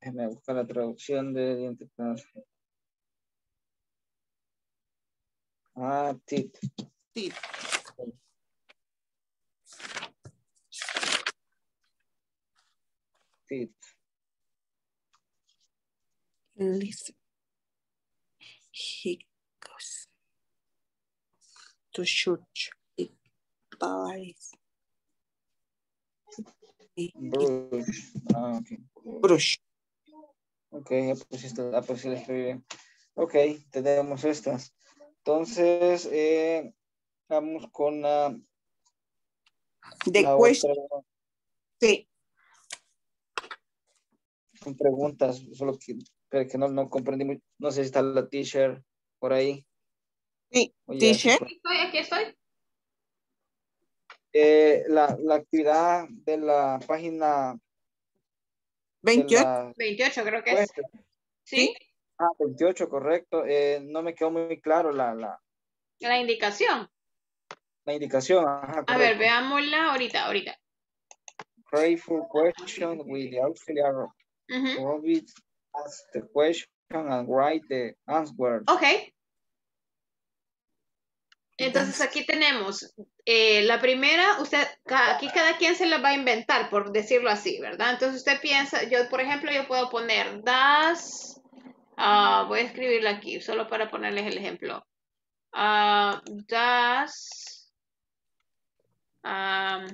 Déjame buscar la traducción de dientes. Ah, teeth. Teeth. Teeth. Listen. He to church. Brush. Ah, ok. brush. Ok, ya pusiste, ah, pues sí bien. Ok, tenemos estas. Entonces, eh, vamos con la, otra, Sí. con preguntas, solo que, pero que no, no comprendí muy- no sé si está la teacher por ahí. Sí, teacher. Aquí estoy, aquí estoy. Eh, la, la actividad de la página de 28. la- 28 creo que es. ¿Sí? Ah, 28, correcto. Eh, no me quedó muy claro la, la, La indicación. la indicación. Ajá, A ver, veámosla ahorita, ahorita. Grateful question with the auxiliary Ujú. Robit ask the question and write the answer. Ok. Entonces aquí tenemos eh, la primera, usted, aquí cada quien se la va a inventar, por decirlo así, ¿verdad? Entonces usted piensa, yo por ejemplo, yo puedo poner das, ah, voy a escribirla aquí, solo para ponerles el ejemplo. Ah, das, am,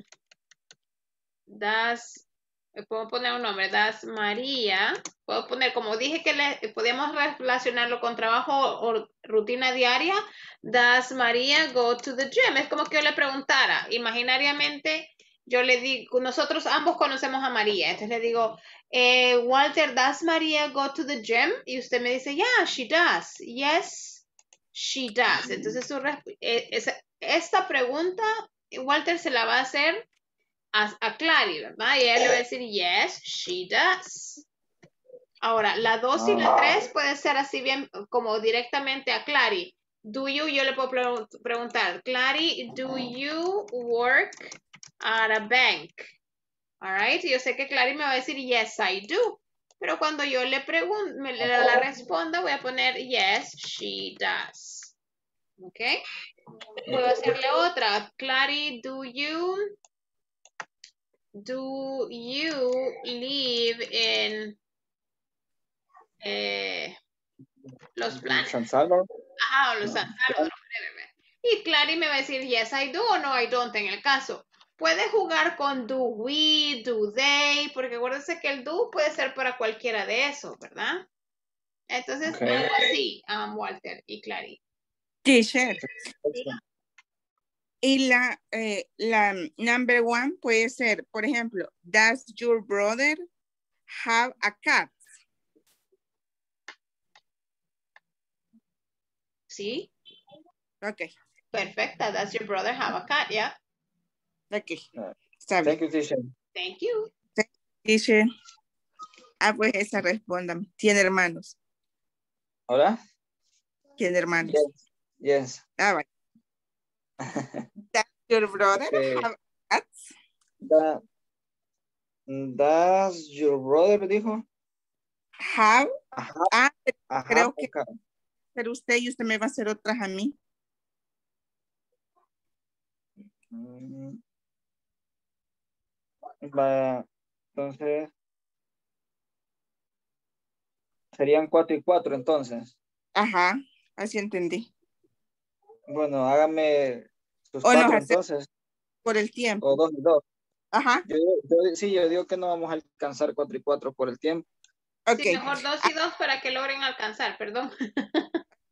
das, puedo poner un nombre, das María, puedo poner, como dije que le, podíamos relacionarlo con trabajo o rutina diaria, does María go to the gym? Es como que yo le preguntara, imaginariamente, yo le digo, nosotros ambos conocemos a María, entonces le digo, eh, Walter, does María go to the gym? Y usted me dice, yeah, she does. Yes, she does. Entonces, su esa- esta pregunta, Walter se la va a hacer a, a Clary, ¿verdad? Y ella le va a decir, yes, she does. Ahora, la 2 y la 3 puede ser así bien como directamente a Clary. Do you, yo le puedo pre- preguntar, Clary, do you work at a bank? All right, yo sé que Clary me va a decir, yes, I do. Pero cuando yo le pregunto, me le- la responda, voy a poner, yes, she does. ¿Ok? Puedo hacerle otra. Clary, do you, do you live in eh, Los Planes? San Salvador. Ajá, o los San Salvador. Y Clary me va a decir yes I do o no I don't en el caso. Puede jugar con do we, do they, porque acuérdense que el do puede ser para cualquiera de esos, ¿verdad? Entonces, Ok. algo así, um, Walter y Clary. Teacher. Y la, eh, la number one puede ser, por ejemplo, does your brother have a cat? ¿Sí? Ok, Perfecta. Does your brother have a cat? Yeah. ok. Está bien. Thank you, teacher. Thank you. Teacher. Ah, pues esa respondan. ¿Tiene hermanos? ¿Hola? ¿Tiene hermanos? Yes. Ah, vale. Does your brother Okay. have a cat? Da- Does your brother dijo? Have. Ajá. Ah, Ajá, creo que pero usted y usted me va a hacer otras a mí. Mm. Va, entonces serían cuatro y cuatro entonces. Ajá, así entendí. Bueno, hágame sus O cuatro entonces, Por el tiempo. o dos y dos. Ajá. Yo, yo- sí, yo digo que no vamos a alcanzar cuatro y cuatro por el tiempo. Sí, mejor dos y dos para que logren alcanzar, perdón.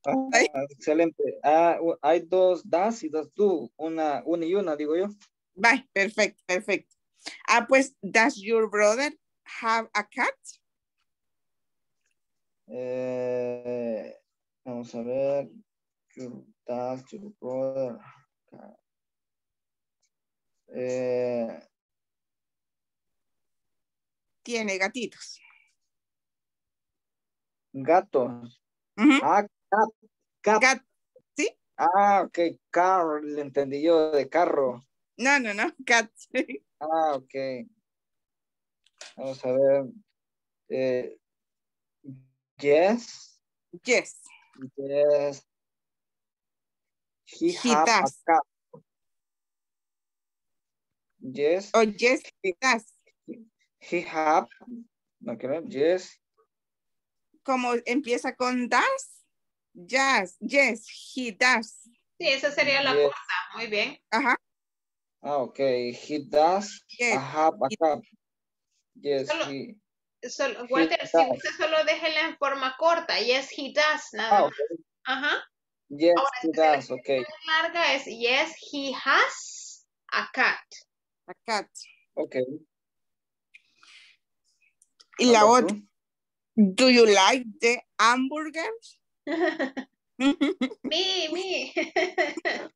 Ah, excelente. Ah, hay dos das y dos do, una, una y una, digo yo. Bye, perfecto, perfecto. Ah, pues, does your brother have a cat? Eh, vamos a ver. Your- Does your brother eh, Tiene gatitos. gatos. Ujú. Ah, cat, cat. ¿Sí? Ah, ok, car, le entendí yo de carro. No, no, no, cat. Ah, ok. Vamos a ver. Eh, yes. Yes. Yes. He, He have a does. cat. Yes. Oh, yes, he does. He have. No creo. Yes. Como empieza con does. Yes, yes, he does. Sí, esa sería la Yes. corta. Muy bien. Ajá. Ah, ok. He does Yes. have a cat. Yes, Solo- he. Solo- Walter, si does. usted solo déjela en forma corta. Yes, he does. Nada Ah, más. Ajá. Yes, Ahora, he does. Ok. versión larga es yes, he has a cat. A cat. Ok. Y la Number otra. Do you like the hamburgers? Me, me.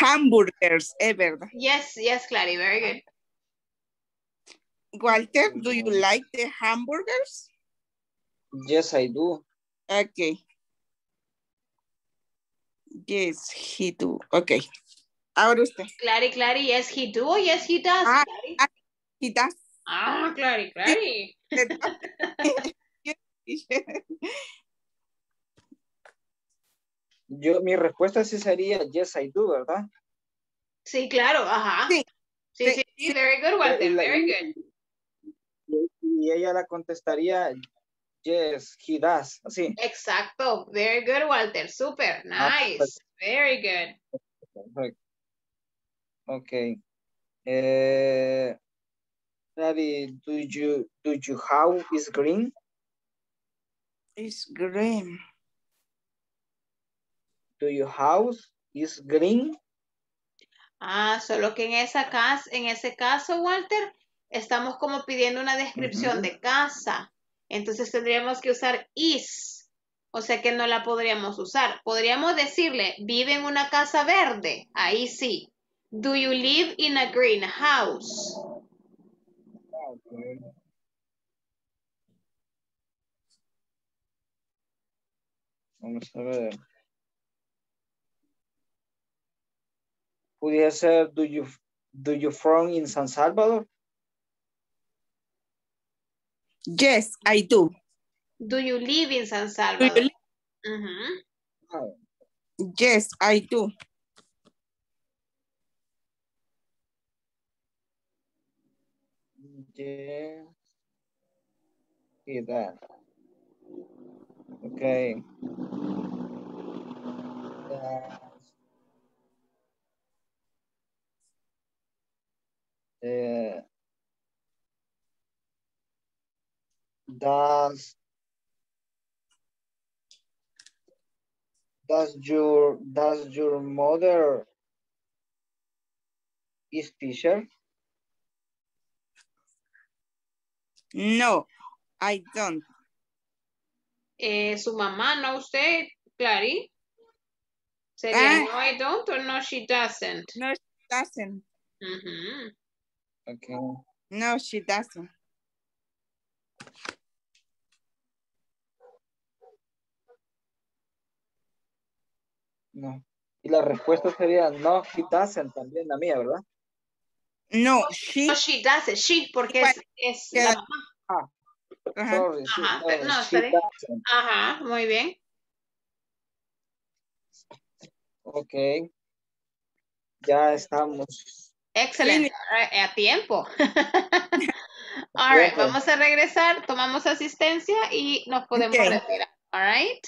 Hamburgers, es verdad. yes, yes, Clary, very good. Walter, do you mm. like the hamburgers? Yes, I do. Okay. Yes, he do. Okay. Ahora usted. Clary, Clary, yes, he do. Yes, he does. Ah, Clary. ah, he does. Ah, Clary, Clary. Yo, mi respuesta sí sería yes, I do, ¿verdad? Sí, claro, ajá. Sí. Sí, sí, sí, very good, Walter, very good. Y, y ella la contestaría yes, he does. Así. Exacto, very good, Walter, super, Ah, nice, very good. Perfecto. Ok. Eh, Daddy, do you, do you house is green? It's green. Do your house is green? Ah, solo que en esa casa, en ese caso, Walter, estamos como pidiendo una descripción de casa. Entonces tendríamos que usar is. O sea que no la podríamos usar. Podríamos decirle, vive en una casa verde. Ahí sí. Do you live in a green house? Ah, ok. Vamos a ver. Ser, do you, do you from in San Salvador? Yes, I do. Do you live in San Do Salvador? you li- Ujú. Ah, Yes, I do. Yes. Y that. Okay. Uh, uh, does does your does your mother is teacher? No, I don't. Eh, su mamá, no usted, Clary. Sería Ah. no, I don't or no, she doesn't. No, she doesn't. Ujú. Okay. No, she doesn't. No. Y la respuesta sería no, he doesn't también la mía, ¿verdad? No, she. No, she doesn't. She, porque es, es la mamá. Ah, Ajá. sorry, sí, Ajá, no, she doesn't. Ajá, muy bien. Ok. Ya estamos. Excelente. Right, A tiempo. All right, vamos a regresar, tomamos asistencia y nos podemos Ok. retirar. All right.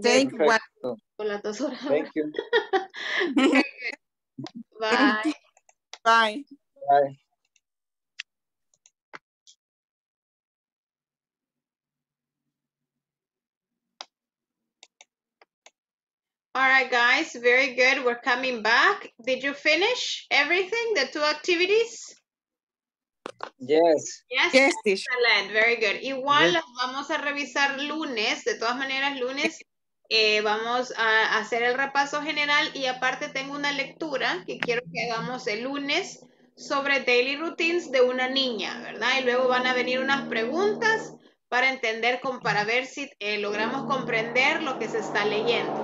Take one. Las dos horas. Thank you. Bye. Bye. Bye. All right, guys, very good. We're coming back. Did you finish everything, the two activities? Yes. Yes. Yes. Excellent, very good. Igual Yes. las vamos a revisar lunes, de todas maneras lunes eh, vamos a hacer el repaso general y aparte tengo una lectura que quiero que hagamos el lunes sobre daily routines de una niña, ¿verdad? Y luego van a venir unas preguntas para entender, para ver si eh, logramos comprender lo que se está leyendo.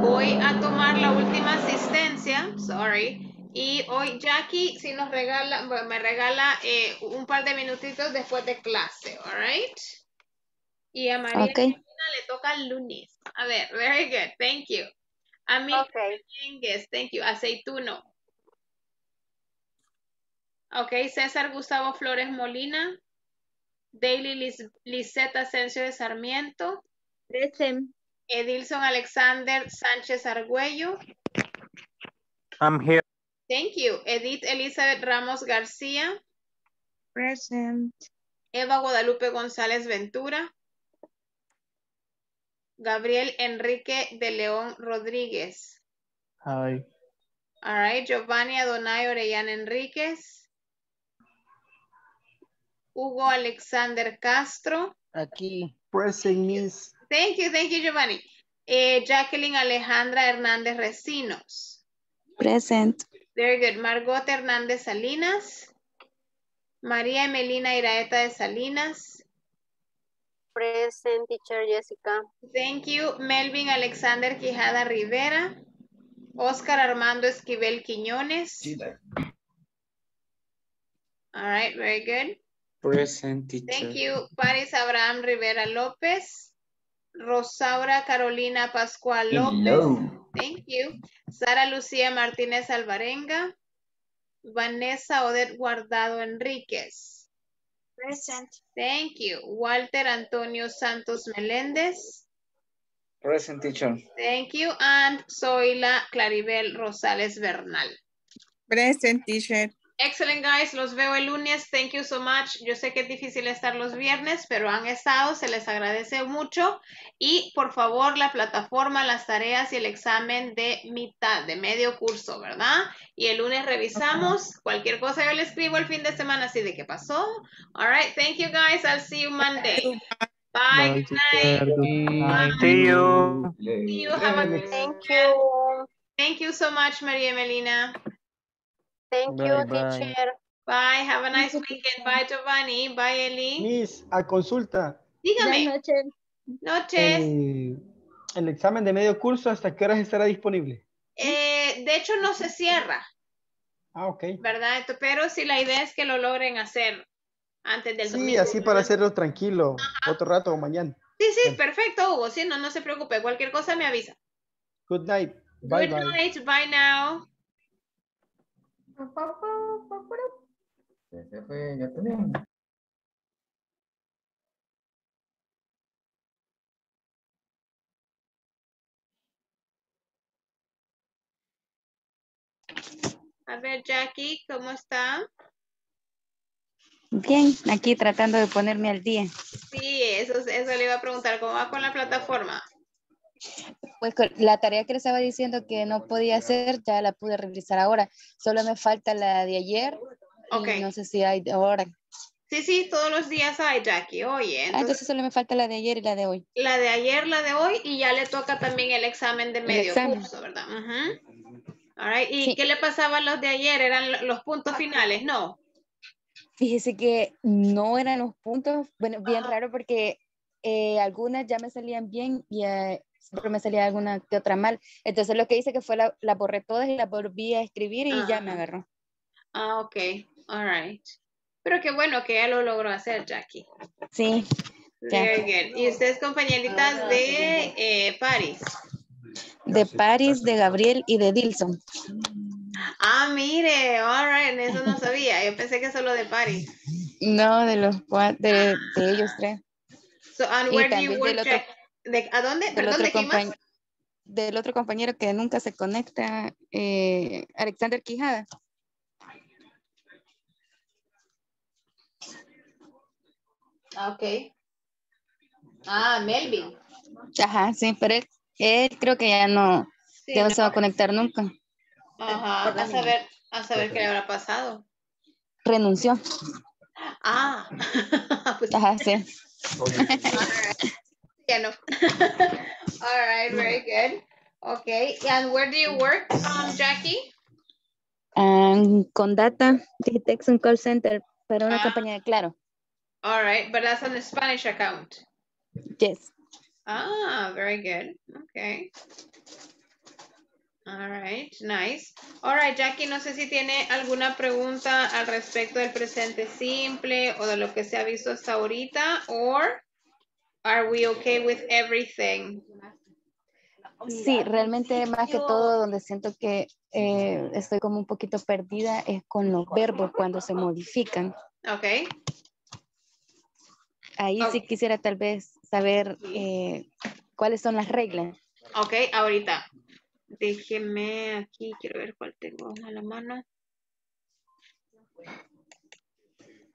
Voy a tomar la última asistencia, sorry, y hoy Jackie si nos regala, me regala eh, un par de minutitos después de clase, alright? Y a María Ok. Cristina le toca el lunes. A ver, very good, thank you. A mí, Okay. Thank you. Aceituno. Ok, César Gustavo Flores Molina. Daily Lis- Lisette Asensio de Sarmiento. Present. Edilson Alexander Sánchez Argüello. I'm here. Thank you. Edith Elizabeth Ramos García. Present. Eva Guadalupe González Ventura. Gabriel Enrique de León Rodríguez. Hi. All right. Giovanni Adonai Orellana Enríquez. Hugo Alexander Castro. Aquí. Present Miss. Thank you, thank you, Giovanni. Eh, Jacqueline Alejandra Hernández Recinos. Present. Very good. Margot Hernández Salinas. María Emelina Iraeta de Salinas. Present teacher Jessica. Thank you. Melvin Alexander Quijada Rivera. Oscar Armando Esquivel Quiñones. All right, very good. Present teacher. Thank you. Paris Abraham Rivera López. Rosaura Carolina Pascual López. Hello. Thank you. Sara Lucía Martínez Alvarenga. Vanessa Odette Guardado Enríquez. Present. Thank you. Walter Antonio Santos Meléndez. Present teacher. Thank you. And Zoila Claribel Rosales Bernal. Present teacher. Excellent, guys. Los veo el lunes. Thank you so much. Yo sé que es difícil estar los viernes, pero han estado. Se les agradece mucho. Y por favor, la plataforma, las tareas y el examen de mitad, de medio curso, ¿verdad? Y el lunes revisamos. Cualquier cosa yo le escribo el fin de semana así de qué pasó. All right. Thank you, guys. I'll see you Monday. Bye. Bye, Good night. teacher. Good night. See you. See you. Have a good Thank you. Thank you so much, María Melina. Thank Bye, you, bye. teacher. Bye. Have a nice weekend. Bye, Giovanni. Bye, Eli. Miss, a consulta. Dígame. noches. Noches. Eh, el examen de medio curso, ¿hasta qué horas estará disponible? Eh, de hecho, no se cierra, Ah, ok. ¿verdad? Pero si la idea es que lo logren hacer antes del Sí, domingo. así para hacerlo tranquilo, otro rato o mañana. Sí, sí, perfecto, Hugo. Sí, no, no se preocupe. Cualquier cosa me avisa. Good night. Bye, Good bye. night. Bye now. Fue. A ver, Jackie, ¿cómo está? Bien, aquí tratando de ponerme al día. Sí, eso, eso le iba a preguntar, ¿cómo va con la plataforma? Pues la tarea que le estaba diciendo que no podía hacer, ya la pude revisar ahora. Solo me falta la de ayer. y Ok. no sé si hay de ahora. Sí, sí, todos los días hay, Jackie. Oye, Ah, entonces, solo me falta la de ayer y la de hoy. la de ayer, la de hoy, y ya le toca también el examen de medio examen. curso, ¿verdad? Ujú. All right. ¿Y qué le pasaba a los de ayer? ¿Eran lo- los puntos finales? No. Fíjese que no eran los puntos, bueno, bien raro porque eh, algunas ya me salían bien y eh, siempre me salía alguna que otra mal. Entonces lo que hice que fue la, la borré todas y la volví a escribir y ya me Ajá. agarró. Ah, ok. All right. Pero qué bueno que ya lo logró hacer, Jackie. Sí. Very good. Y usted es compañerita de eh, Paris. De Paris, de Gabriel y de Dilson. Ah, mire, all right, eso no sabía. Yo pensé que solo de Paris. No, de los de, de ellos tres. So, and Y where do you también work, del otro- Jack? ¿De, ¿A dónde? Del ¿Perdón, otro, de más? del otro compañero que nunca se conecta, eh, Alexander Quijada. Ah, ok. Ah, Melvin. Ajá, sí, pero él, él creo que ya no, Sí, ya no, no. se va a conectar nunca. Ajá, a saber, a saber qué le habrá pasado. Renunció. Ah, pues Ajá, sí. ya no. All right, very good. Okay, and where do you work, um, Jackie? Ah, con Data, Digitex, un call center para una Ah. compañía de Claro. All right, but that's on the Spanish account. Yes. Ah, very good. Okay. All right, nice. All right, Jackie, no sé si tiene alguna pregunta al respecto del presente simple o de lo que se ha visto hasta ahorita, or are we okay with everything? Sí, realmente más que todo donde siento que eh, estoy como un poquito perdida es con los verbos cuando se modifican. Okay. Ahí sí quisiera tal vez saber eh, cuáles son las reglas. Ok, ahorita. Déjeme aquí, quiero ver cuál tengo a la mano.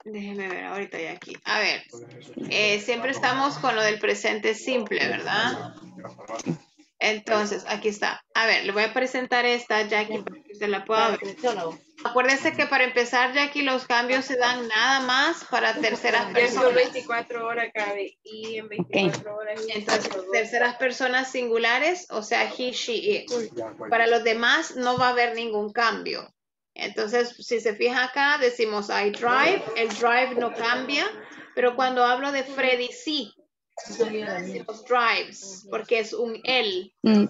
Déjeme ver, ahorita ya aquí. A ver, eh, siempre estamos con lo del presente simple, ¿verdad? Entonces, aquí está. A ver, le voy a presentar esta, Jackie, para que usted la pueda ver. Acuérdese que para empezar, Jackie, los cambios se dan nada más para terceras personas. 24 horas cabe y en 24 horas. Entonces, terceras personas singulares, o sea, he, she, it. Para los demás no va a haber ningún cambio. Entonces, si se fija acá, decimos I drive, el drive no cambia, pero cuando hablo de Freddy sí, decimos drives, porque es un él. Mm.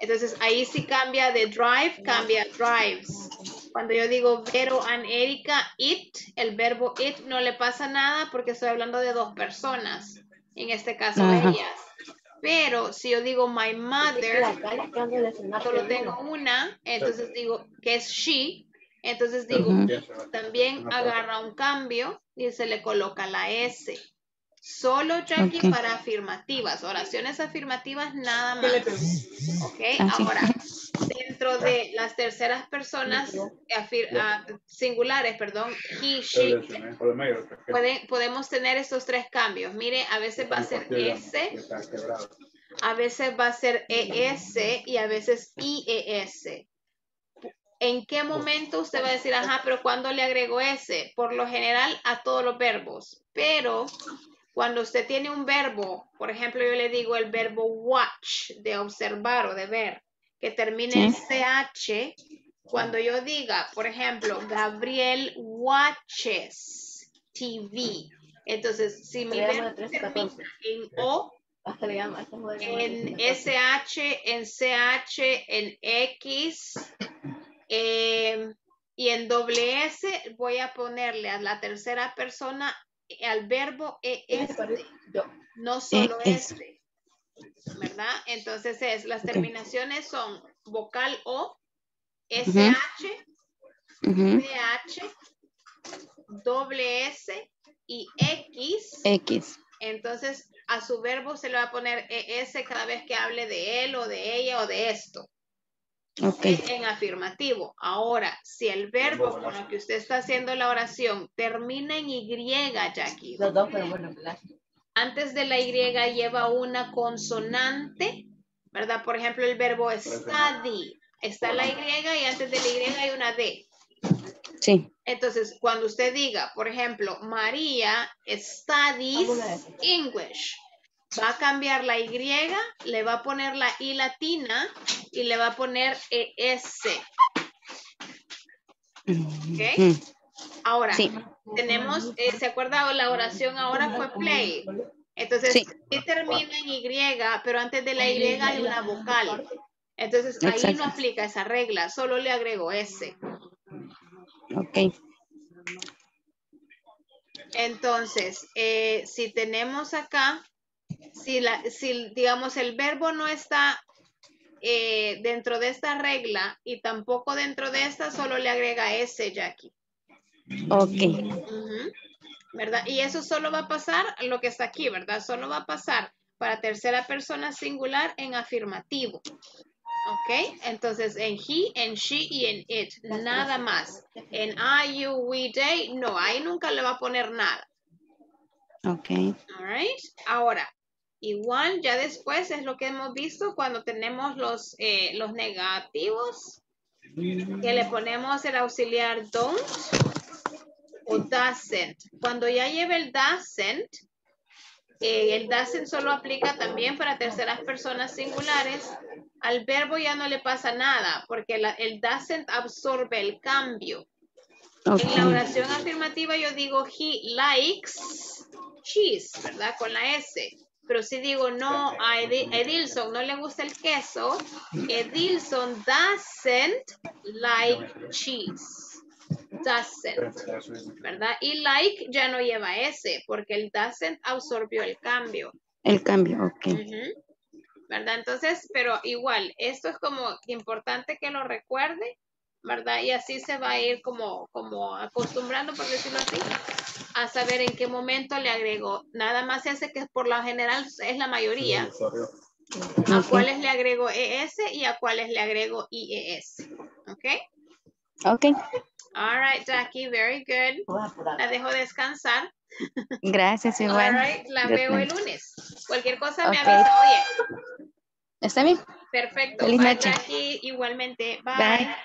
Entonces, ahí sí cambia de drive, cambia drives. Cuando yo digo Vero and Erika, it, el verbo it no le pasa nada porque estoy hablando de dos personas, en este caso Ajá. ellas. Pero si yo digo my mother, solo tengo una, entonces digo que es she, entonces digo, Ujú. también agarra un cambio y se le coloca la S. Solo Jackie para afirmativas, oraciones afirmativas nada más. Ok, Ah, ahora, dentro de las terceras personas afir- ah, singulares, perdón, he, she, pueden- podemos tener estos tres cambios. Mire, a veces va a ser S, a veces va a ser ES y a veces IES. ¿En qué momento usted va a decir, ajá, pero cuándo le agregó S? Por lo general a todos los verbos, pero cuando usted tiene un verbo, por ejemplo, yo le digo el verbo watch, de observar o de ver, que termine en. CH, cuando yo diga, por ejemplo, Gabriel watches TV, entonces si mi verbo termina en O, en SH, en CH, en X eh, y en doble S voy a ponerle a la tercera persona al verbo ES, no solo ES. ¿Verdad? Entonces es, las terminaciones son vocal O. SH, Ujú. CH, doble S y X. X. Entonces, a su verbo se le va a poner ES cada vez que hable de él o de ella o de esto. Ok. en, en afirmativo. Ahora, si el verbo con lo que usted está haciendo la oración termina en Y, Jackie, Los dos, pero bueno, antes de la Y lleva una consonante, ¿verdad? Por ejemplo, el verbo study. Está la Y y antes de la Y hay una D. Sí. Entonces, cuando usted diga, por ejemplo, María studies English, va a cambiar la Y, le va a poner la I latina y le va a poner ES. ¿Ok? Ahora, Sí. tenemos, eh, ¿se acuerda? La oración ahora fue play. Entonces, Sí. sí termina en Y, pero antes de la Y hay una vocal. Entonces, ahí Exacto. no aplica esa regla, solo le agrego S. Ok. Entonces, eh, si tenemos acá, si, la, si digamos el verbo no está eh, dentro de esta regla y tampoco dentro de esta, solo le agrega S, Jackie. Ok. ¿Verdad? Y eso solo va a pasar lo que está aquí, ¿verdad? Solo va a pasar para tercera persona singular en afirmativo. ¿Ok? Entonces en he, en she y en it, nada más. En I, you, we, they, no, ahí nunca le va a poner nada. Ok. Alright. Ahora, igual ya después es lo que hemos visto cuando tenemos los, eh, los negativos, que le ponemos el auxiliar don't o doesn't. Cuando ya lleve el doesn't, eh, el doesn't solo aplica también para terceras personas singulares. Al verbo ya no le pasa nada porque la- el doesn't absorbe el cambio. En la oración afirmativa yo digo he likes cheese, ¿verdad? Con la S. Pero si digo no, a Edi- Edilson no le gusta el queso, Edilson doesn't like cheese. Doesn't, ¿verdad? Y like ya no lleva S porque el doesn't absorbió el cambio. El cambio, ok. ¿Verdad? Entonces, pero igual, esto es como importante que lo recuerde, ¿verdad? Y así se va a ir como, como acostumbrando, por decirlo así, a saber en qué momento le agrego. Nada más ese que por lo general es la mayoría. A Ok. cuáles le agrego ES y a cuáles le agrego IES. ¿Ok? Ok. All right, Jackie, very good. La dejo descansar. Gracias, All igual. right, la Good veo el lunes. Cualquier cosa me Ok. avisa. Oye, ¿Está bien? perfecto. Feliz Bye, noche. Jackie, igualmente. Bye. Bye.